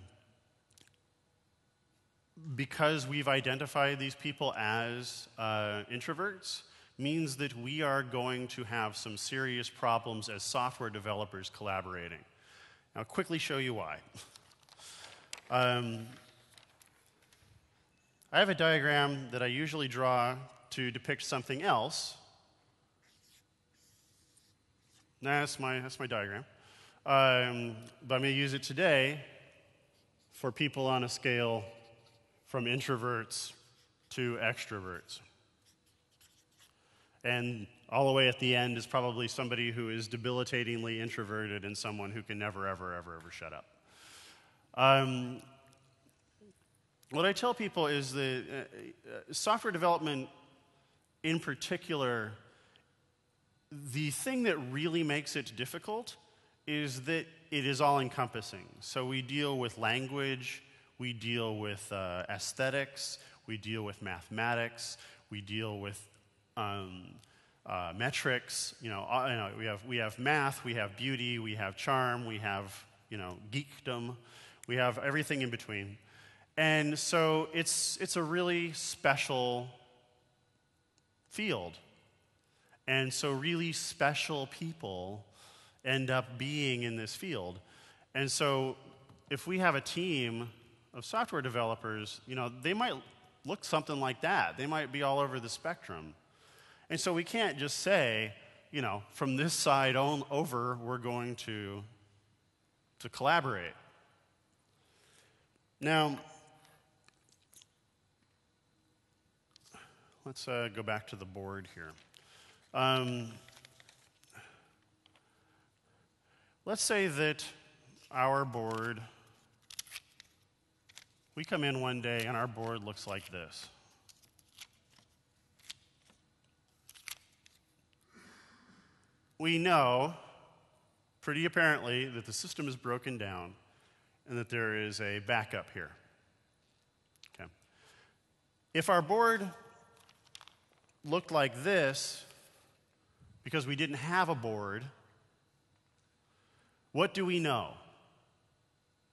because we've identified these people as uh, introverts, means that we are going to have some serious problems as software developers collaborating. I'll quickly show you why. Um, I have a diagram that I usually draw to depict something else. That's my, that's my diagram. Um, but I'm going to use it today for people on a scale from introverts to extroverts. And all the way at the end is probably somebody who is debilitatingly introverted and someone who can never, ever, ever, ever shut up. Um, what I tell people is that uh, uh, software development, in particular, the thing that really makes it difficult is that it is all encompassing. So we deal with language, we deal with uh, aesthetics, we deal with mathematics, we deal with um, uh, metrics. You know, uh, you know, we have we have math, we have beauty, we have charm, we have you know geekdom, we have everything in between. And so it's, it's a really special field. And so, really special people end up being in this field. And so, if we have a team of software developers, you know, they might look something like that. They might be all over the spectrum. And so, we can't just say, you know, from this side on over, we're going to, to collaborate. Now, Let's uh, go back to the board here. Um, let's say that our board, we come in one day and our board looks like this. We know, pretty apparently, that the system is broken down and that there is a backup here. Okay. If our board looked like this because we didn't have a board, what do we know?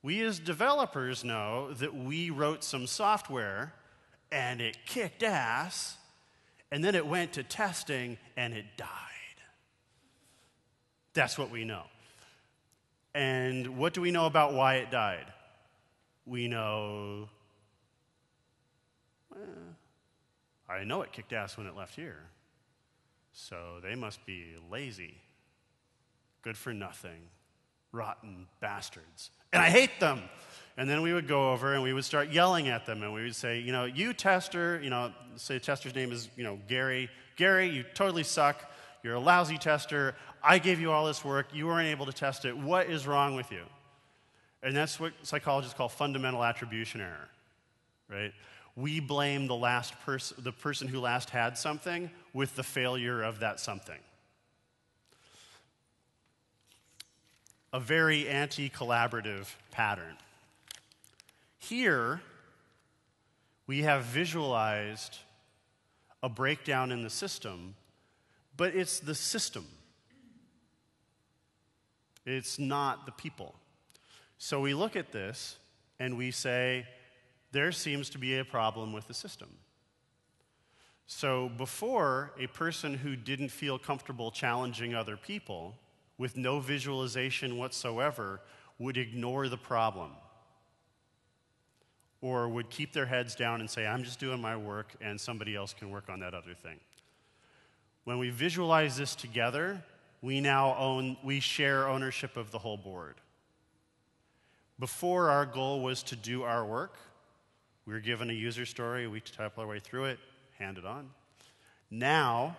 We as developers know that we wrote some software and it kicked ass, and then it went to testing and it died. That's what we know. And what do we know about why it died? We know I know it kicked ass when it left here. So they must be lazy, good for nothing, rotten bastards. And I hate them. And then we would go over and we would start yelling at them and we would say, you know, you tester, you know, say tester's name is, you know, Gary. Gary, you totally suck. You're a lousy tester. I gave you all this work. You weren't able to test it. What is wrong with you? And that's what psychologists call fundamental attribution error, right? we blame the last person, the person who last had something with the failure of that something. A very anti collaborative pattern. Here, We have visualized a breakdown in the system, but it's the system. It's not the people. So we look at this and we say, there seems to be a problem with the system. So before, a person who didn't feel comfortable challenging other people with no visualization whatsoever would ignore the problem or would keep their heads down and say, I'm just doing my work and somebody else can work on that other thing. When we visualize this together, we now own, we share ownership of the whole board. Before, our goal was to do our work. We were given a user story, we type our way through it, hand it on. Now,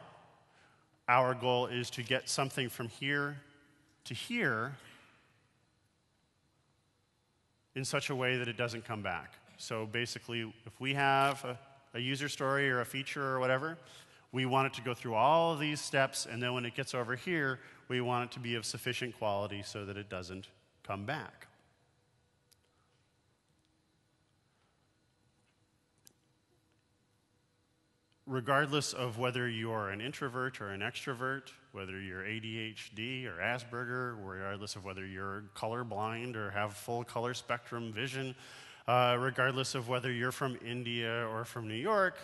our goal is to get something from here to here in such a way that it doesn't come back. So basically, if we have a, a, user story or a feature or whatever, we want it to go through all of these steps, and then when it gets over here, we want it to be of sufficient quality so that it doesn't come back. regardless of whether you're an introvert or an extrovert, whether you're ADHD or Asperger, regardless of whether you're colorblind or have full color spectrum vision, uh, regardless of whether you're from India or from New York,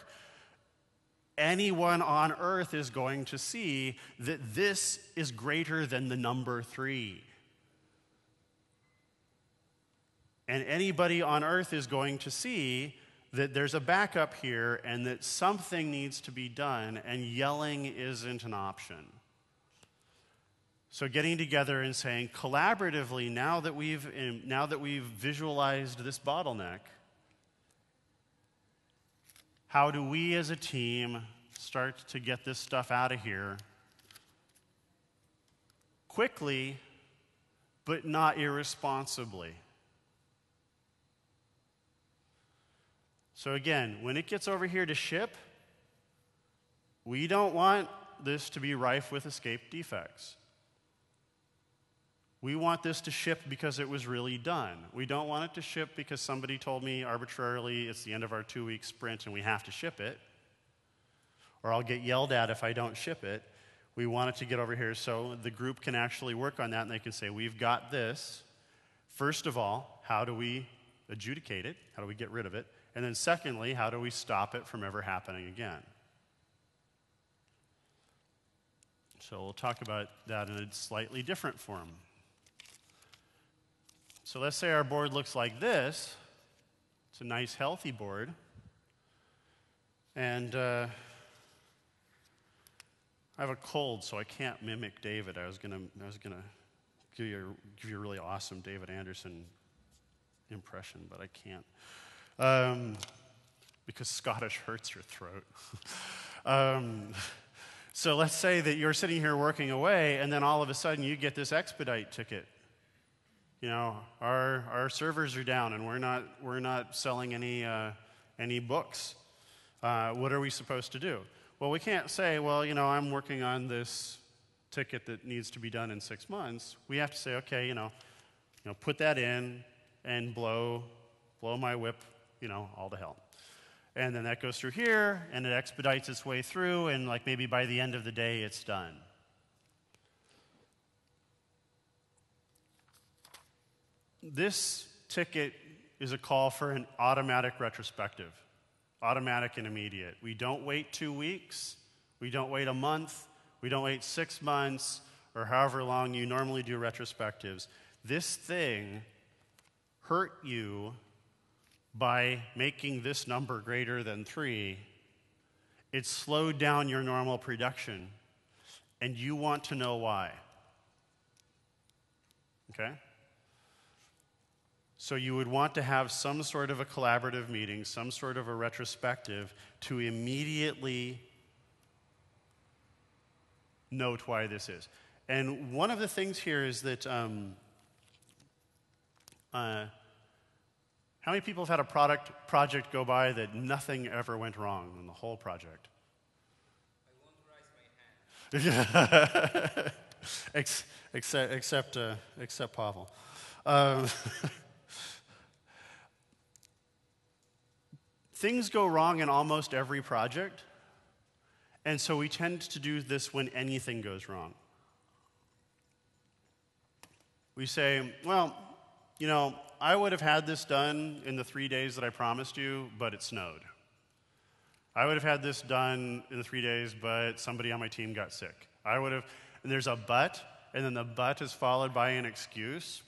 anyone on earth is going to see that this is greater than the number three. And anybody on earth is going to see that there's a backup here and that something needs to be done, and yelling isn't an option. So, getting together and saying collaboratively, now that we've, um, now that we've visualized this bottleneck, how do we as a team start to get this stuff out of here quickly, but not irresponsibly? So, again, when it gets over here to ship, we don't want this to be rife with escape defects. We want this to ship because it was really done. We don't want it to ship because somebody told me arbitrarily it's the end of our two week sprint and we have to ship it, or I'll get yelled at if I don't ship it. We want it to get over here so the group can actually work on that and they can say, We've got this. First of all, how do we adjudicate it? How do we get rid of it? And then, secondly, how do we stop it from ever happening again? So, we'll talk about that in a slightly different form. So, let's say our board looks like this it's a nice, healthy board. And uh, I have a cold, so I can't mimic David. I was going to I was gonna give, you a, give you a really awesome David Anderson impression, but I can't um, because Scottish hurts your throat. [laughs] um, so let's say that you're sitting here working away, and then all of a sudden you get this expedite ticket. You know, our, our servers are down, and we're not, we're not selling any, uh, any books. Uh, what are we supposed to do? Well, we can't say, well, you know, I'm working on this ticket that needs to be done in six months. We have to say, okay, you know, you know put that in and blow, blow my WIP you know, all the hell. And then that goes through here, and it expedites its way through, and like maybe by the end of the day, it's done. This ticket is a call for an automatic retrospective, automatic and immediate. We don't wait two weeks, we don't wait a month, we don't wait six months, or however long you normally do retrospectives. This thing hurt you by making this number greater than three, it slowed down your normal production, and you want to know why. Okay? So you would want to have some sort of a collaborative meeting, some sort of a retrospective to immediately note why this is. And one of the things here is that um, uh, how many people have had a product project go by that nothing ever went wrong in the whole project? I won't raise my hand. except, except, uh, except Pavel. Um, [laughs] things go wrong in almost every project. And so we tend to do this when anything goes wrong. We say, well, you know, I would have had this done in the three days that I promised you, but it snowed. I would have had this done in the three days, but somebody on my team got sick. I would have, and there's a but, and then the but is followed by an excuse,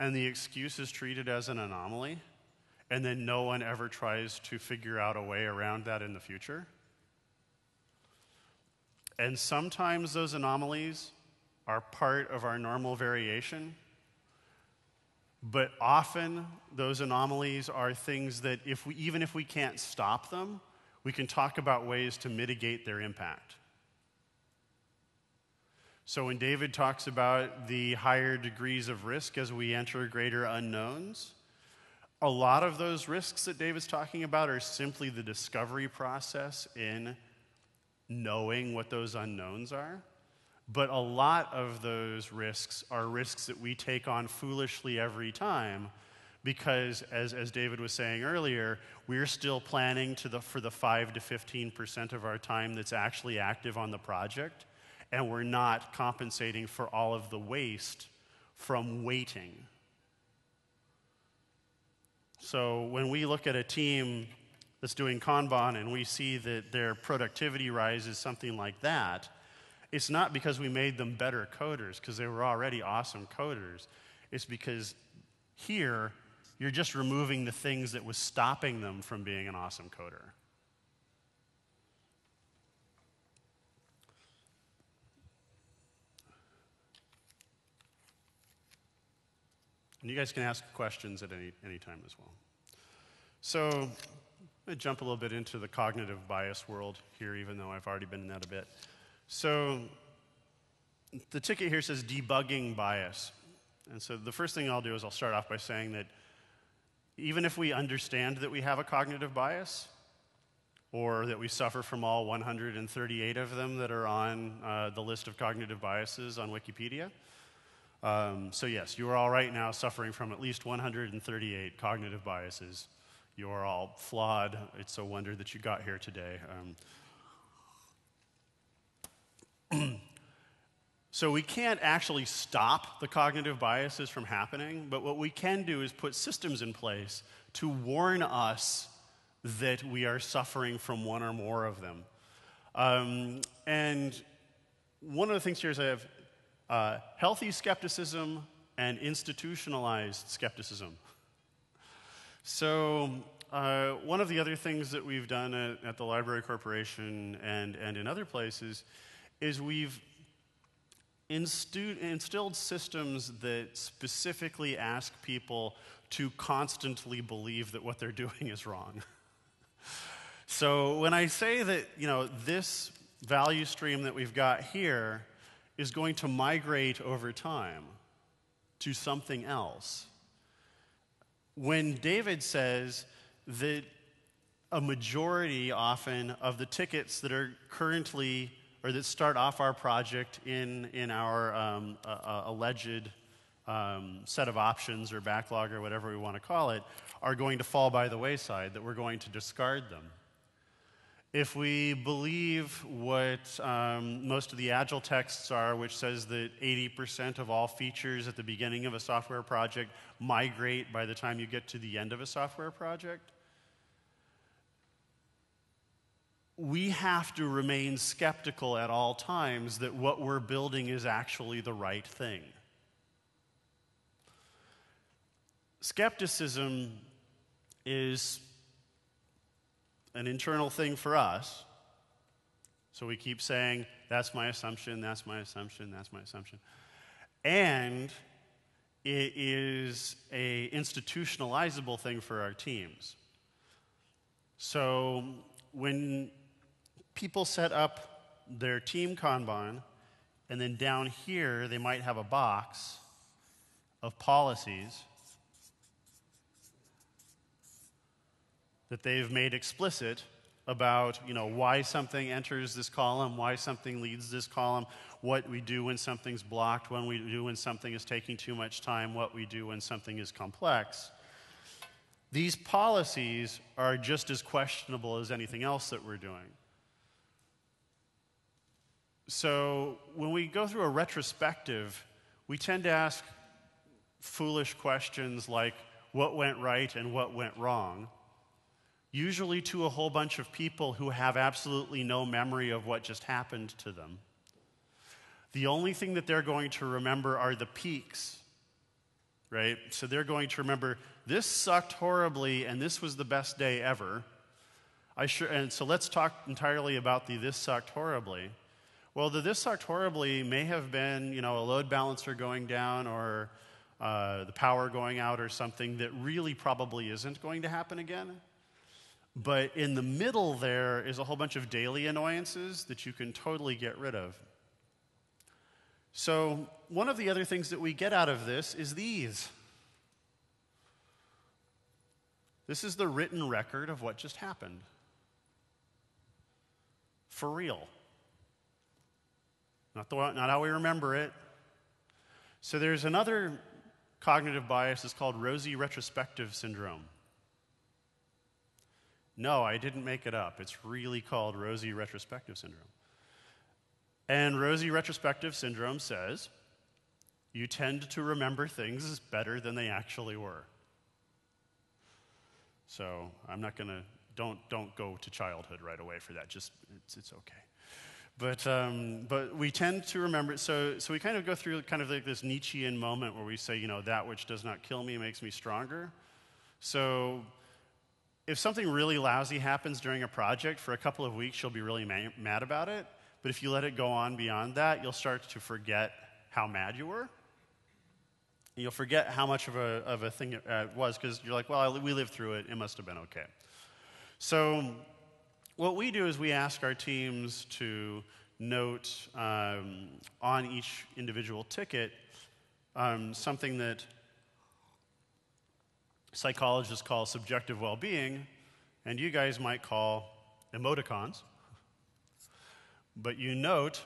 and the excuse is treated as an anomaly, and then no one ever tries to figure out a way around that in the future. And sometimes those anomalies are part of our normal variation. But often those anomalies are things that if we, even if we can't stop them, we can talk about ways to mitigate their impact. So when David talks about the higher degrees of risk as we enter greater unknowns, a lot of those risks that David's talking about are simply the discovery process in knowing what those unknowns are. But a lot of those risks are risks that we take on foolishly every time because, as, as David was saying earlier, we're still planning to the, for the 5 to 15% of our time that's actually active on the project, and we're not compensating for all of the waste from waiting. So when we look at a team that's doing Kanban and we see that their productivity rises something like that, it's not because we made them better coders, because they were already awesome coders. It's because here, you're just removing the things that was stopping them from being an awesome coder. And you guys can ask questions at any, any time as well. So, to jump a little bit into the cognitive bias world here, even though I've already been in that a bit. So, the ticket here says debugging bias. And so, the first thing I'll do is I'll start off by saying that even if we understand that we have a cognitive bias, or that we suffer from all 138 of them that are on uh, the list of cognitive biases on Wikipedia. Um, so, yes, you are all right now suffering from at least 138 cognitive biases. You are all flawed. It's a wonder that you got here today. Um, [clears throat] so we can't actually stop the cognitive biases from happening, but what we can do is put systems in place to warn us that we are suffering from one or more of them. Um, and one of the things here is I have uh, healthy skepticism and institutionalized skepticism. So, uh, one of the other things that we've done at, at, the Library Corporation and, and in other places is we've instu- instilled systems that specifically ask people to constantly believe that what they're [laughs] doing is wrong. so, when I say that, you know, this value stream that we've got here is going to migrate over time to something else. When David says that a majority often of the tickets that are currently or that start off our project in, in our um, uh, alleged um, set of options or backlog or whatever we want to call it are going to fall by the wayside, that we're going to discard them if we believe what um, most of the agile texts are, which says that 80% of all features at the beginning of a software project migrate by the time you get to the end of a software project, we have to remain skeptical at all times that what we're building is actually the right thing. Skepticism is an internal thing for us. So we keep saying, that's my assumption, that's my assumption, that's my assumption. And it is a institutionalizable thing for our teams. So when people set up their team Kanban, and then down here they might have a box of policies that they've made explicit about you know why something enters this column why something leads this column what we do when something's blocked when we do when something is taking too much time what we do when something is complex these policies are just as questionable as anything else that we're doing. So when we go through a retrospective, we tend to ask foolish questions like what went right and what went wrong, usually to a whole bunch of people who have absolutely no memory of what just happened to them. The only thing that they're going to remember are the peaks, right? So they're going to remember this sucked horribly and this was the best day ever. I sure, and so let's talk entirely about the this sucked horribly. Well, the this sucked horribly may have been, you know, a load balancer going down or uh, the power going out or something that really probably isn't going to happen again. But in the middle there is a whole bunch of daily annoyances that you can totally get rid of. So, one of the other things that we get out of this is these. This is the written record of what just happened. For real. Not, the, not how we remember it. So there's another cognitive bias, it's called rosy retrospective syndrome. No, I didn't make it up. It's really called rosy retrospective syndrome. And rosy retrospective syndrome says you tend to remember things better than they actually were. So I'm not going to, don't, don't go to childhood right away for that. Just, it's, it's okay. But, um, but we tend to remember, so, so we kind of go through kind of like this Nietzschean moment where we say, you know, that which does not kill me makes me stronger. So if something really lousy happens during a project for a couple of weeks, you'll be really ma- mad about it. But if you let it go on beyond that, you'll start to forget how mad you were. And you'll forget how much of a, of a thing it uh, was because you're like, well, we lived through it. It must have been okay. So, what we do is we ask our teams to note um, on each individual ticket um, something that psychologists call subjective well being, and you guys might call emoticons. But you note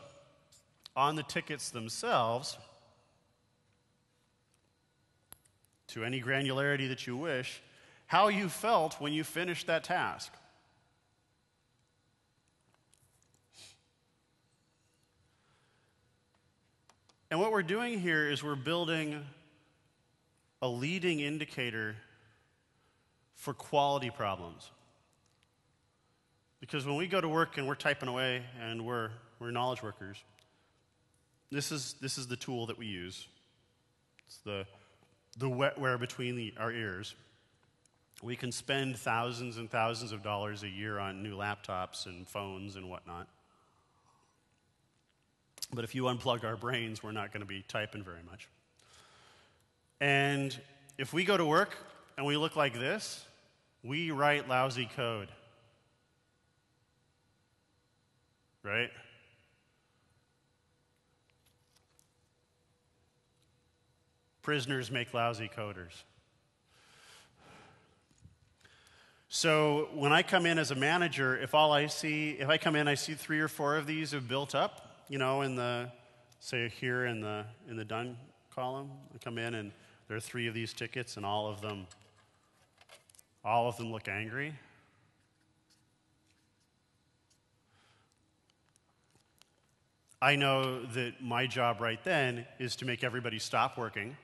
on the tickets themselves, to any granularity that you wish, how you felt when you finished that task. And what we're doing here is we're building a leading indicator for quality problems. Because when we go to work and we're typing away and we're, we're knowledge workers, this is, this is the tool that we use. It's the, the wetware between the, our ears. We can spend thousands and thousands of dollars a year on new laptops and phones and whatnot. But if you unplug our brains, we're not going to be typing very much. And if we go to work and we look like this, we write lousy code. right? Prisoners make lousy coders. So when I come in as a manager, if all I see, if I come in, I see three or four of these have built up, you know, in the, say here in the in the done column. I come in and there are three of these tickets, and all of them, all of them look angry. I know that my job right then is to make everybody stop working,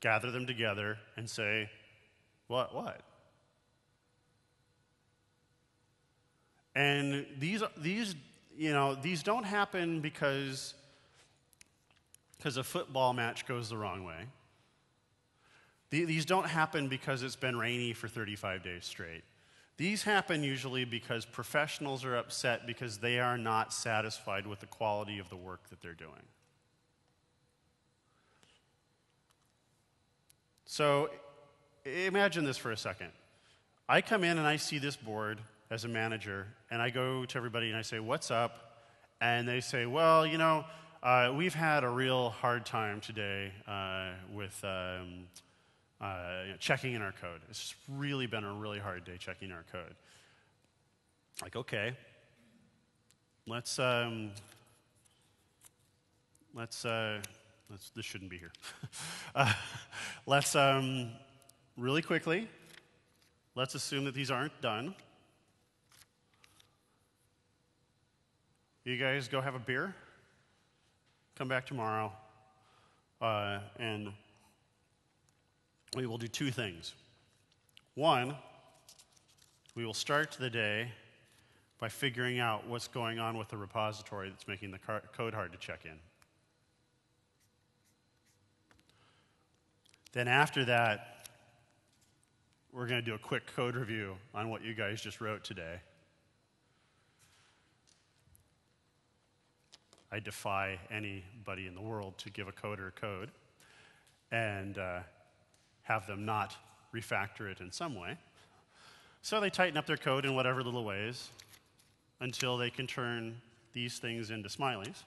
gather them together, and say, What, what? And these, these, you know, these don't happen because, because a football match goes the wrong way. These don't happen because it's been rainy for 35 days straight. These happen usually because professionals are upset because they are not satisfied with the quality of the work that they're doing. So imagine this for a second. I come in and I see this board as a manager, and I go to everybody and I say, What's up? And they say, Well, you know, uh, we've had a real hard time today uh, with. Um, uh, you know, checking in our code. It's really been a really hard day checking our code. Like, okay, let's um, let's uh, let's this shouldn't be here. [laughs] uh, let's um, really quickly, let's assume that these aren't done. You guys go have a beer. Come back tomorrow, uh, and we will do two things. One, we will start the day by figuring out what's going on with the repository that's making the car- code hard to check in. Then, after that, we're going to do a quick code review on what you guys just wrote today. I defy anybody in the world to give a coder code and uh, have them not refactor it in some way. So they tighten up their code in whatever little ways until they can turn these things into smileys.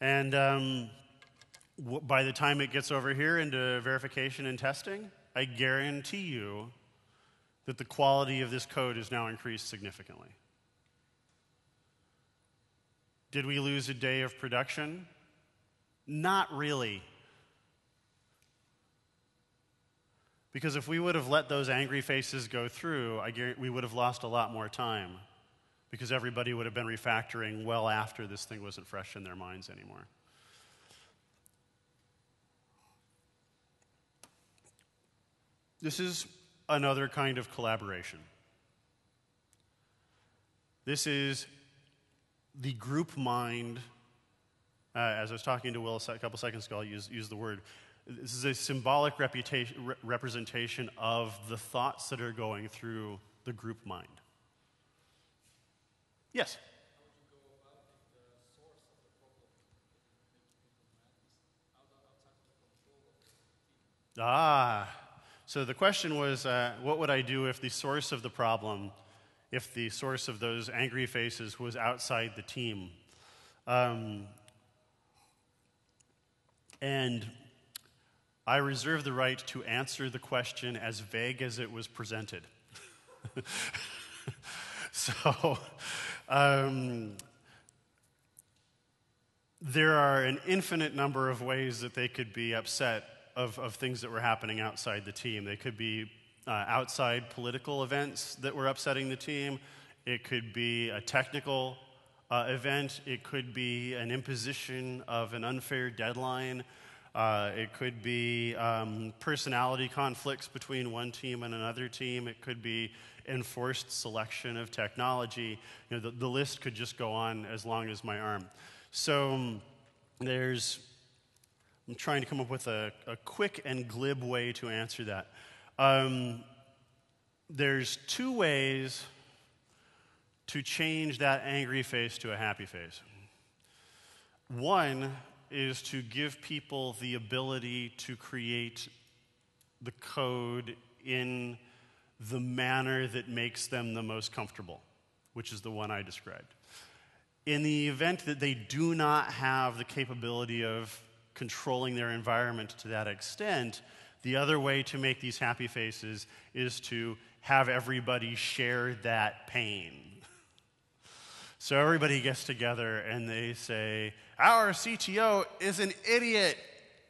And um, by the time it gets over here into verification and testing, I guarantee you that the quality of this code is now increased significantly. Did we lose a day of production? Not really. Because if we would have let those angry faces go through, we would have lost a lot more time because everybody would have been refactoring well after this thing wasn't fresh in their minds anymore. This is another kind of collaboration. This is the group mind. Uh, as I was talking to Will a couple seconds ago, I'll use, use the word. This is a symbolic re- representation of the thoughts that are going through the group mind. Yes? Ah, so the question was uh, what would I do if the source of the problem, if the source of those angry faces was outside the team? Um, and I reserve the right to answer the question as vague as it was presented. [laughs] so, um, there are an infinite number of ways that they could be upset of, of things that were happening outside the team. They could be uh, outside political events that were upsetting the team, it could be a technical uh, event, it could be an imposition of an unfair deadline. Uh, it could be um, personality conflicts between one team and another team. It could be enforced selection of technology. You know, the, the list could just go on as long as my arm. So um, there's I'm trying to come up with a, a quick and glib way to answer that. Um, there's two ways to change that angry face to a happy face. One is to give people the ability to create the code in the manner that makes them the most comfortable, which is the one I described. In the event that they do not have the capability of controlling their environment to that extent, the other way to make these happy faces is to have everybody share that pain. [laughs] So everybody gets together and they say, Our CTO is an idiot.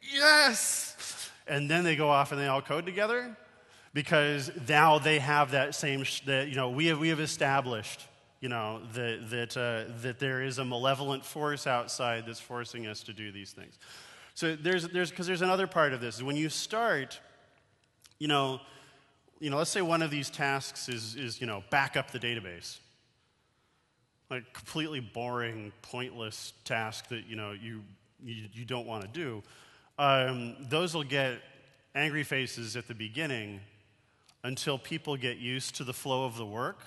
Yes! And then they go off and they all code together because now they have that same, that, you know, we have, we have established, you know, that, that, uh, that there is a malevolent force outside that's forcing us to do these things. So there's, there's, because there's another part of this. When you start, you know, you know, let's say one of these tasks is, is you know, back up the database. Like completely boring, pointless task that, you know, you, you, you don't want to do. Um, those will get angry faces at the beginning until people get used to the flow of the work.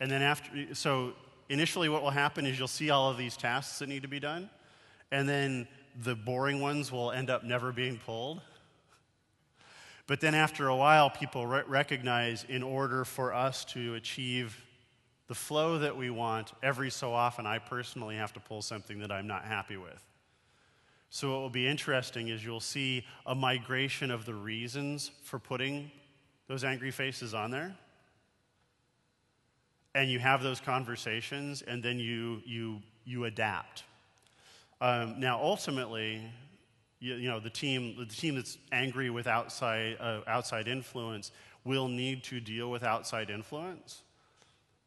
And then after, so initially what will happen is you'll see all of these tasks that need to be done. And then the boring ones will end up never being pulled. But then after a while, people re- recognize in order for us to achieve the flow that we want, every so often I personally have to pull something that I'm not happy with. So, what will be interesting is you'll see a migration of the reasons for putting those angry faces on there. And you have those conversations, and then you, you, you adapt. Um, now, ultimately, you, you, know, the team, the team that's angry with outside, uh, outside influence will need to deal with outside influence,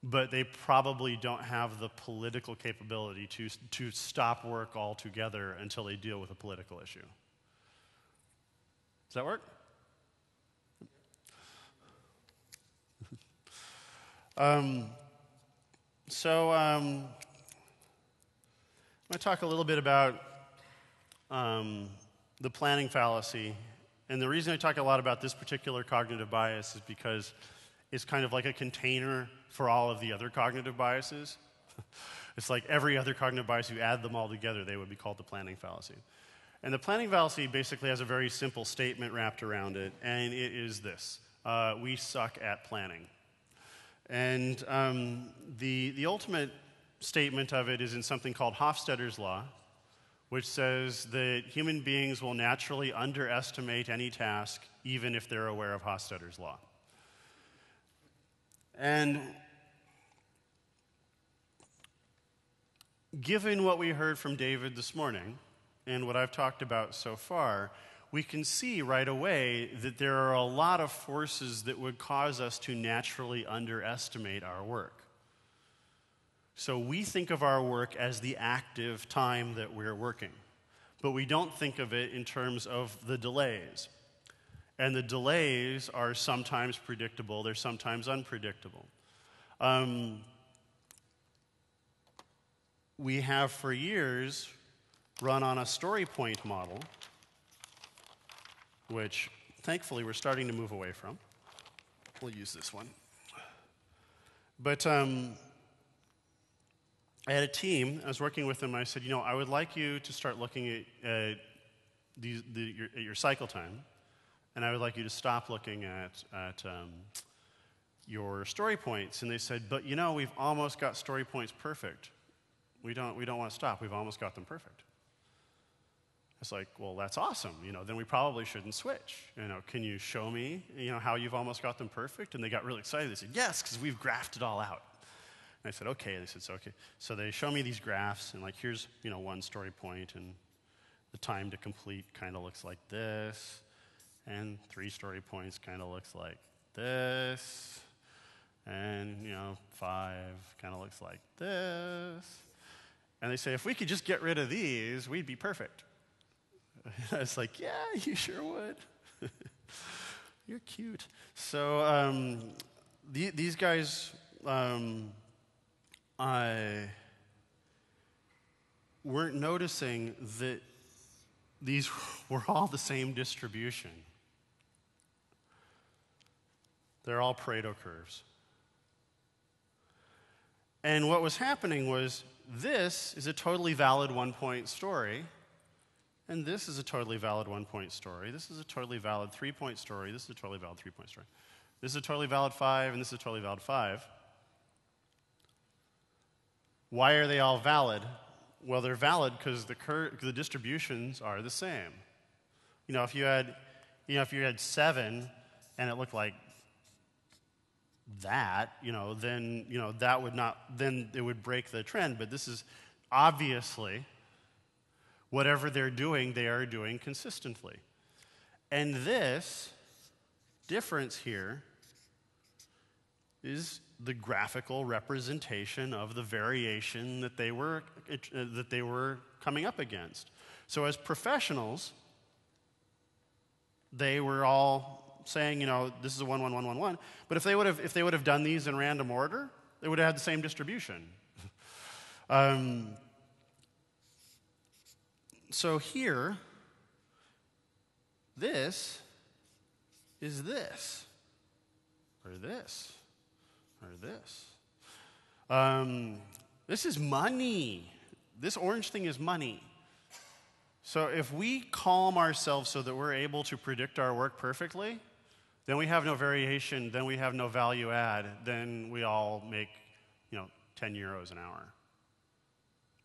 but they probably don't have the political capability to, to stop work altogether until they deal with a political issue. Does that work? [laughs] um, so, um, I'm going to talk a little bit about um, the planning fallacy. And the reason I talk a lot about this particular cognitive bias is because it's kind of like a container for all of the other cognitive biases. [laughs] it's like every other cognitive bias, you add them all together, they would be called the planning fallacy. And the planning fallacy basically has a very simple statement wrapped around it, and it is this uh, We suck at planning. And um, the, the ultimate statement of it is in something called Hofstadter's Law, which says that human beings will naturally underestimate any task, even if they're aware of Hofstadter's Law. And given what we heard from David this morning and what I've talked about so far, we can see right away that there are a lot of forces that would cause us to naturally underestimate our work. So we think of our work as the active time that we're working, but we don't think of it in terms of the delays. And the delays are sometimes predictable, they're sometimes unpredictable. Um, we have for years run on a story point model, which thankfully we're starting to move away from. We'll use this one. But um, I had a team, I was working with them, I said, you know, I would like you to start looking at, these, the, your, at your cycle time, and I would like you to stop looking at, at um, your story points. And they said, but you know, we've almost got story points perfect. We don't, we don't want to stop. We've almost got them perfect. It's like, well, that's awesome. You know, then we probably shouldn't switch. You know, can you show me, you know, how you've almost got them perfect? And they got really excited. They said, yes, because we've graphed it all out. I said, okay. They said, so okay. So they show me these graphs, and like, here's, you know, one story point, and the time to complete kind of looks like this, and three story points kind of looks like this, and, you know, five kind of looks like this. And they say, if we could just get rid of these, we'd be perfect. [laughs] I was like, yeah, you sure would. [laughs] You're cute. So um, the, these guys um, I weren't noticing that these [laughs] were all the same distribution. They're all Pareto curves. And what was happening was this is a totally valid one point story, and this is a totally valid one point story. This is a totally valid three point story. This is a totally valid three point story. This is a totally valid five, and this is a totally valid five. Why are they all valid? Well, they're valid because the, cur- the distributions are the same. You know, if you had, you know, if you had seven and it looked like that, you know, then, you know, that would not, then it would break the trend. But this is obviously whatever they're doing, they are doing consistently. And this difference here is the graphical representation of the variation that they were, uh, that they were coming up against. So, as professionals, they were all saying, you know, this is a 1, 1, 1, 1, 1. But if they would have, if they would have done these in random order, they would have had the same distribution. [laughs] um, so here, this is this, or this or this. Um, this is money. This orange thing is money. So if we calm ourselves so that we're able to predict our work perfectly, then we have no variation, then we have no value add, then we all make, you know, 10 euros an hour.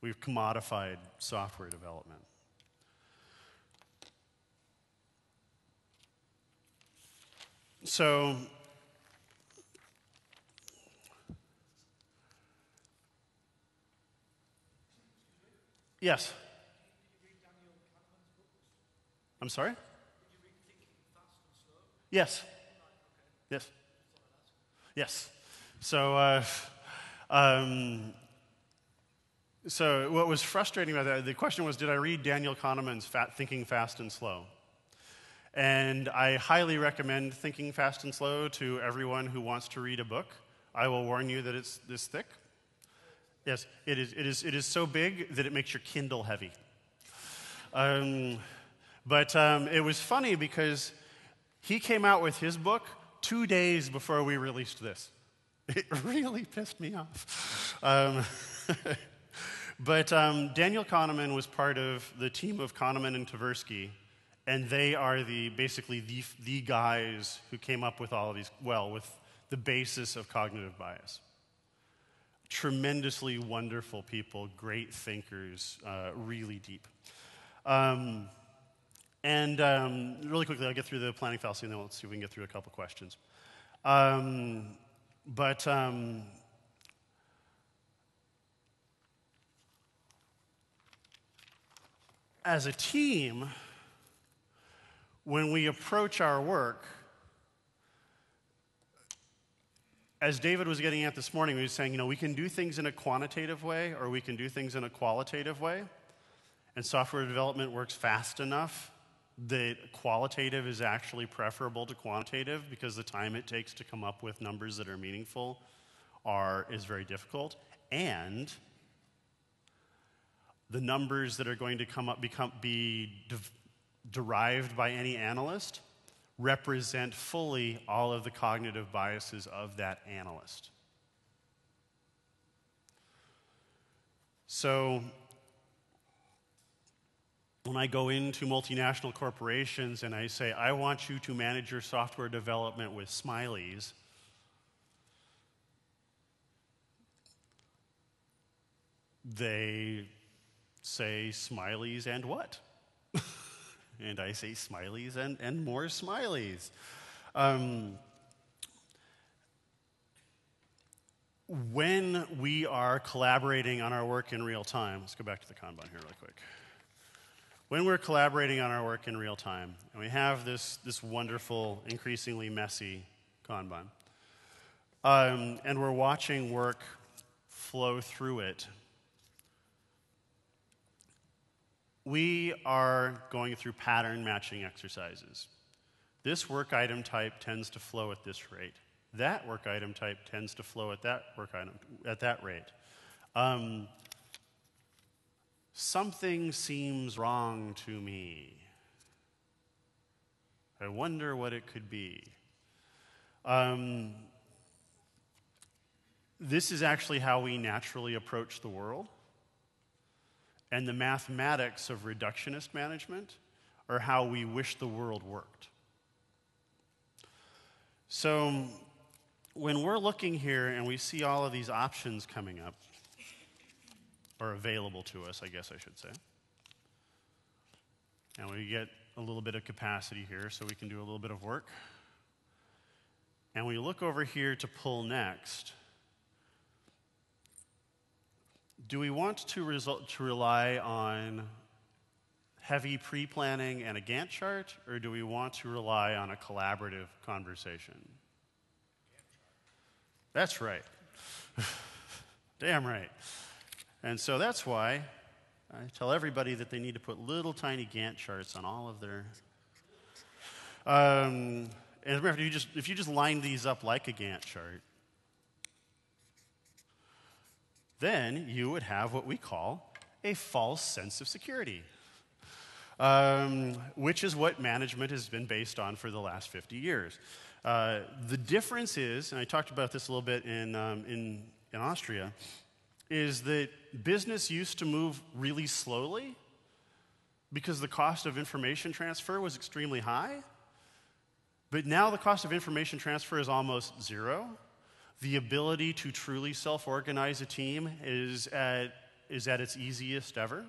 We've commodified software development. So Yes. I'm sorry? Yes. Yes. Yes. So, uh, um, so what was frustrating about that, the question was, did I read Daniel Kahneman's Fat, Thinking Fast and Slow? And I highly recommend Thinking Fast and Slow to everyone who wants to read a book. I will warn you that it's this thick. Yes, it is, it is, it is so big that it makes your Kindle heavy. Um, but um, it was funny because he came out with his book two days before we released this. [laughs] It really pissed me off. Um, [laughs] but um, Daniel Kahneman was part of the team of Kahneman and Tversky, and they are the basically the, the guys who came up with all of these, well, with the basis of cognitive bias. Tremendously wonderful people, great thinkers, uh, really deep. Um, and um, really quickly, I'll get through the planning fallacy and then we'll see if we can get through a couple questions. Um, but um, as a team, when we approach our work, as David was getting at this morning, he was saying, you know, we can do things in a quantitative way or we can do things in a qualitative way. And software development works fast enough that qualitative is actually preferable to quantitative because the time it takes to come up with numbers that are meaningful are, is very difficult. And the numbers that are going to come up become, be de- derived by any analyst represent fully all of the cognitive biases of that analyst. So when I go into multinational corporations and I say, I want you to manage your software development with smileys, they say smileys and what? [laughs] and I say smileys and, and more smileys. Um, when we are collaborating on our work in real time, let's go back to the Kanban here really quick when we're collaborating on our work in real time, and we have this, this wonderful, increasingly messy Kanban, um, and we're watching work flow through it, we are going through pattern matching exercises. This work item type tends to flow at this rate. That work item type tends to flow at that work item at that rate. Um, Something seems wrong to me. I wonder what it could be. Um, this is actually how we naturally approach the world. And the mathematics of reductionist management are how we wish the world worked. So, when we're looking here and we see all of these options coming up, or available to us, I guess I should say. And we get a little bit of capacity here so we can do a little bit of work. And we look over here to pull next. Do we want to, result, to rely on heavy pre planning and a Gantt chart, or do we want to rely on a collaborative conversation? That's right. [laughs] Damn right. And so that's why I tell everybody that they need to put little tiny Gantt charts on all of their. Um, and remember, if you, just, if you just line these up like a Gantt chart, then you would have what we call a false sense of security, um, which is what management has been based on for the last 50 years. Uh, the difference is, and I talked about this a little bit in, um, in, in Austria, is that business used to move really slowly because the cost of information transfer was extremely high. But now the cost of information transfer is almost zero. The ability to truly self organize a team is at, is at its easiest ever.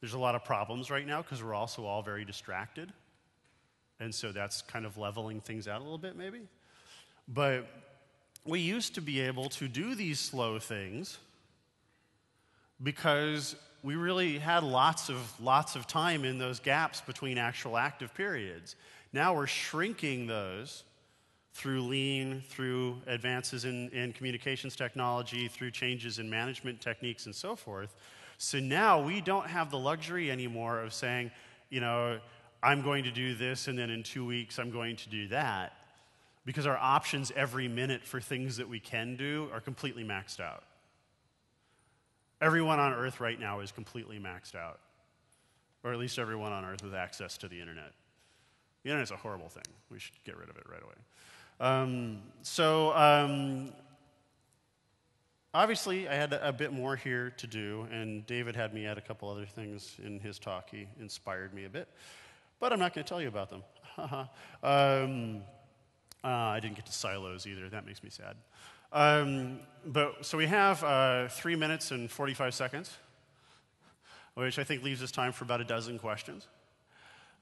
There's a lot of problems right now because we're also all very distracted. And so that's kind of leveling things out a little bit, maybe. But we used to be able to do these slow things because we really had lots of, lots of time in those gaps between actual active periods. Now we're shrinking those through lean, through advances in, in communications technology, through changes in management techniques, and so forth. So now we don't have the luxury anymore of saying, you know, I'm going to do this, and then in two weeks I'm going to do that, because our options every minute for things that we can do are completely maxed out. Everyone on earth right now is completely maxed out, or at least everyone on earth with access to the internet. The internet's a horrible thing. We should get rid of it right away. Um, so, um, obviously, I had a, bit more here to do, and David had me add a couple other things in his talk. He inspired me a bit, but I'm not going to tell you about them. [laughs] um, uh, I didn't get to silos either. That makes me sad. Um, but so we have uh, three minutes and 45 seconds, which I think leaves us time for about a dozen questions.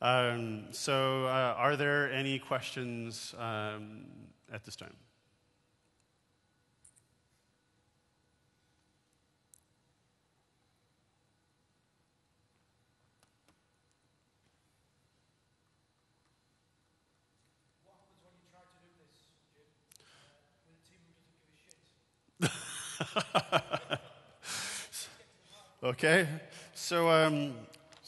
Um, so, uh, are there any questions um, at this time? [laughs] okay, so um,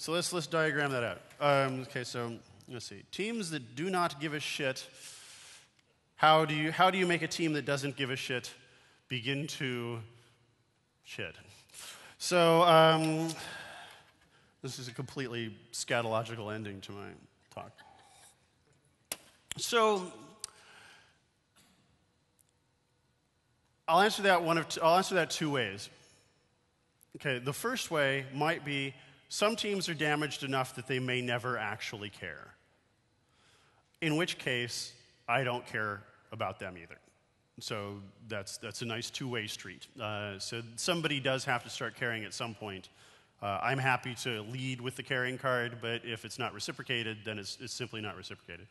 so let's let's diagram that out. Um, okay, so let's see. Teams that do not give a shit. How do you how do you make a team that doesn't give a shit begin to shit? So um, this is a completely scatological ending to my talk. So I'll answer that one of I'll answer that two ways. Okay, the first way might be some teams are damaged enough that they may never actually care. In which case, I don't care about them either. So that's, that's a nice two way street. Uh, so somebody does have to start caring at some point. Uh, I'm happy to lead with the caring card, but if it's not reciprocated, then it's, it's simply not reciprocated.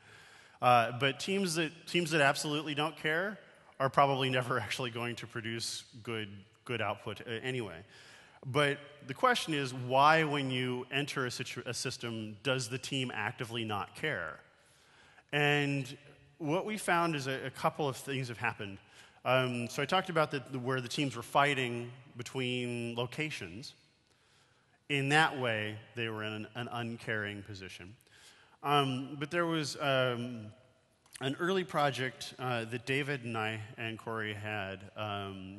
Uh, but teams that, teams that absolutely don't care, are probably never [laughs] actually going to produce good, good output uh, anyway. But the question is why, when you enter a, situ- a system, does the team actively not care? And what we found is a, a couple of things have happened. Um, so I talked about the, the, where the teams were fighting between locations. In that way, they were in an, an uncaring position. Um, but there was um, an early project uh, that David and I and Corey had um,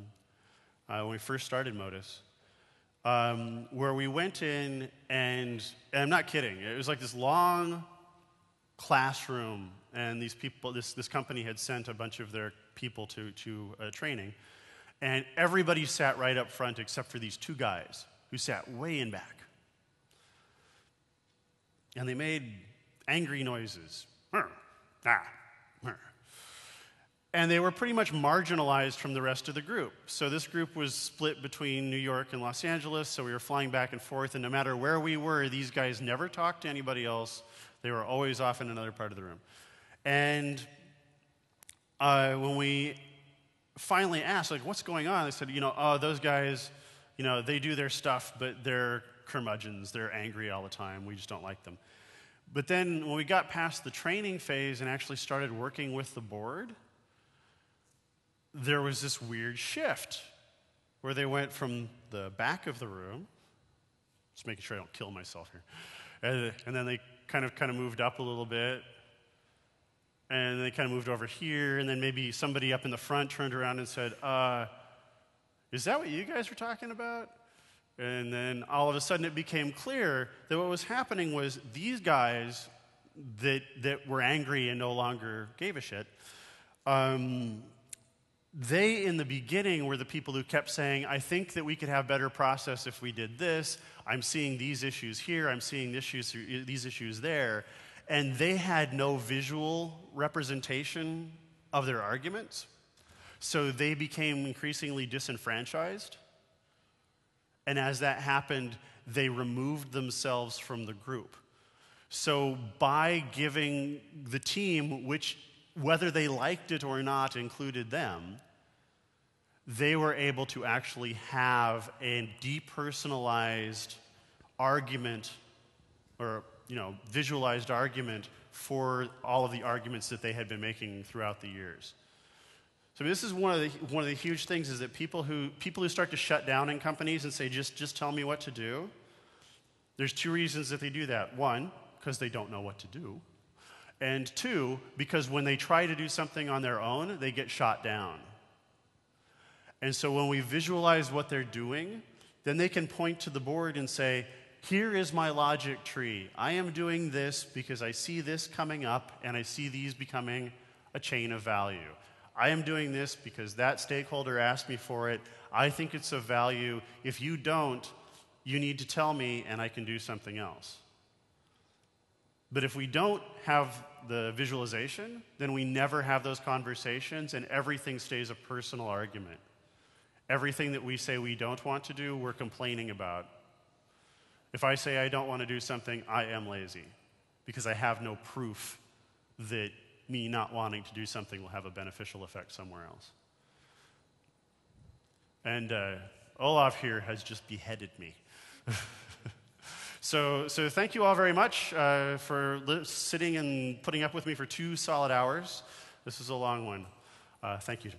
uh, when we first started Modus, um, where we went in and, and I'm not kidding, it was like this long classroom, and these people, this, this company had sent a bunch of their people to, to uh, training, and everybody sat right up front except for these two guys who sat way in back. And they made angry noises. Ah, and they were pretty much marginalized from the rest of the group. So this group was split between New York and Los Angeles, so we were flying back and forth, and no matter where we were, these guys never talked to anybody else. They were always off in another part of the room. And uh, when we finally asked, like, what's going on? They said, you know, oh, those guys, you know, they do their stuff, but they're curmudgeons. They're angry all the time. We just don't like them. But then when we got past the training phase and actually started working with the board, there was this weird shift where they went from the back of the room, just making sure I don't kill myself here, and, and then they kind of kind of moved up a little bit, and they kind of moved over here, and then maybe somebody up in the front turned around and said, uh, "Is that what you guys were talking about?" And then all of a sudden it became clear that what was happening was these guys that, that were angry and no longer gave a shit um, they in the beginning were the people who kept saying i think that we could have better process if we did this. I'm seeing these issues here. I'm seeing issues, these issues there. And they had no visual representation of their arguments. So they became increasingly disenfranchised. And as that happened they removed themselves from the group. So by giving the team which whether they liked it or not included them, they were able to actually have a depersonalized argument or you know visualized argument for all of the arguments that they had been making throughout the years. So this is one of the one of the huge things is that people who people who start to shut down in companies and say just just tell me what to do there's two reasons that they do that. One because they don't know what to do and two because when they try to do something on their own they get shot down and so when we visualize what they're doing, then they can point to the board and say, here is my logic tree. I am doing this because I see this coming up and I see these becoming a chain of value. I am doing this because that stakeholder asked me for it. I think it's of value. If you don't, you need to tell me and I can do something else. But if we don't have the visualization, then we never have those conversations and everything stays a personal argument. Everything that we say we don't want to do, we're complaining about. If I say I don't want to do something, I am lazy because I have no proof that me not wanting to do something will have a beneficial effect somewhere else. And uh, Olav here has just beheaded me. [laughs] so, so thank you all very much uh, for li- sitting and putting up with me for two solid hours. This is a long one. Uh, thank you.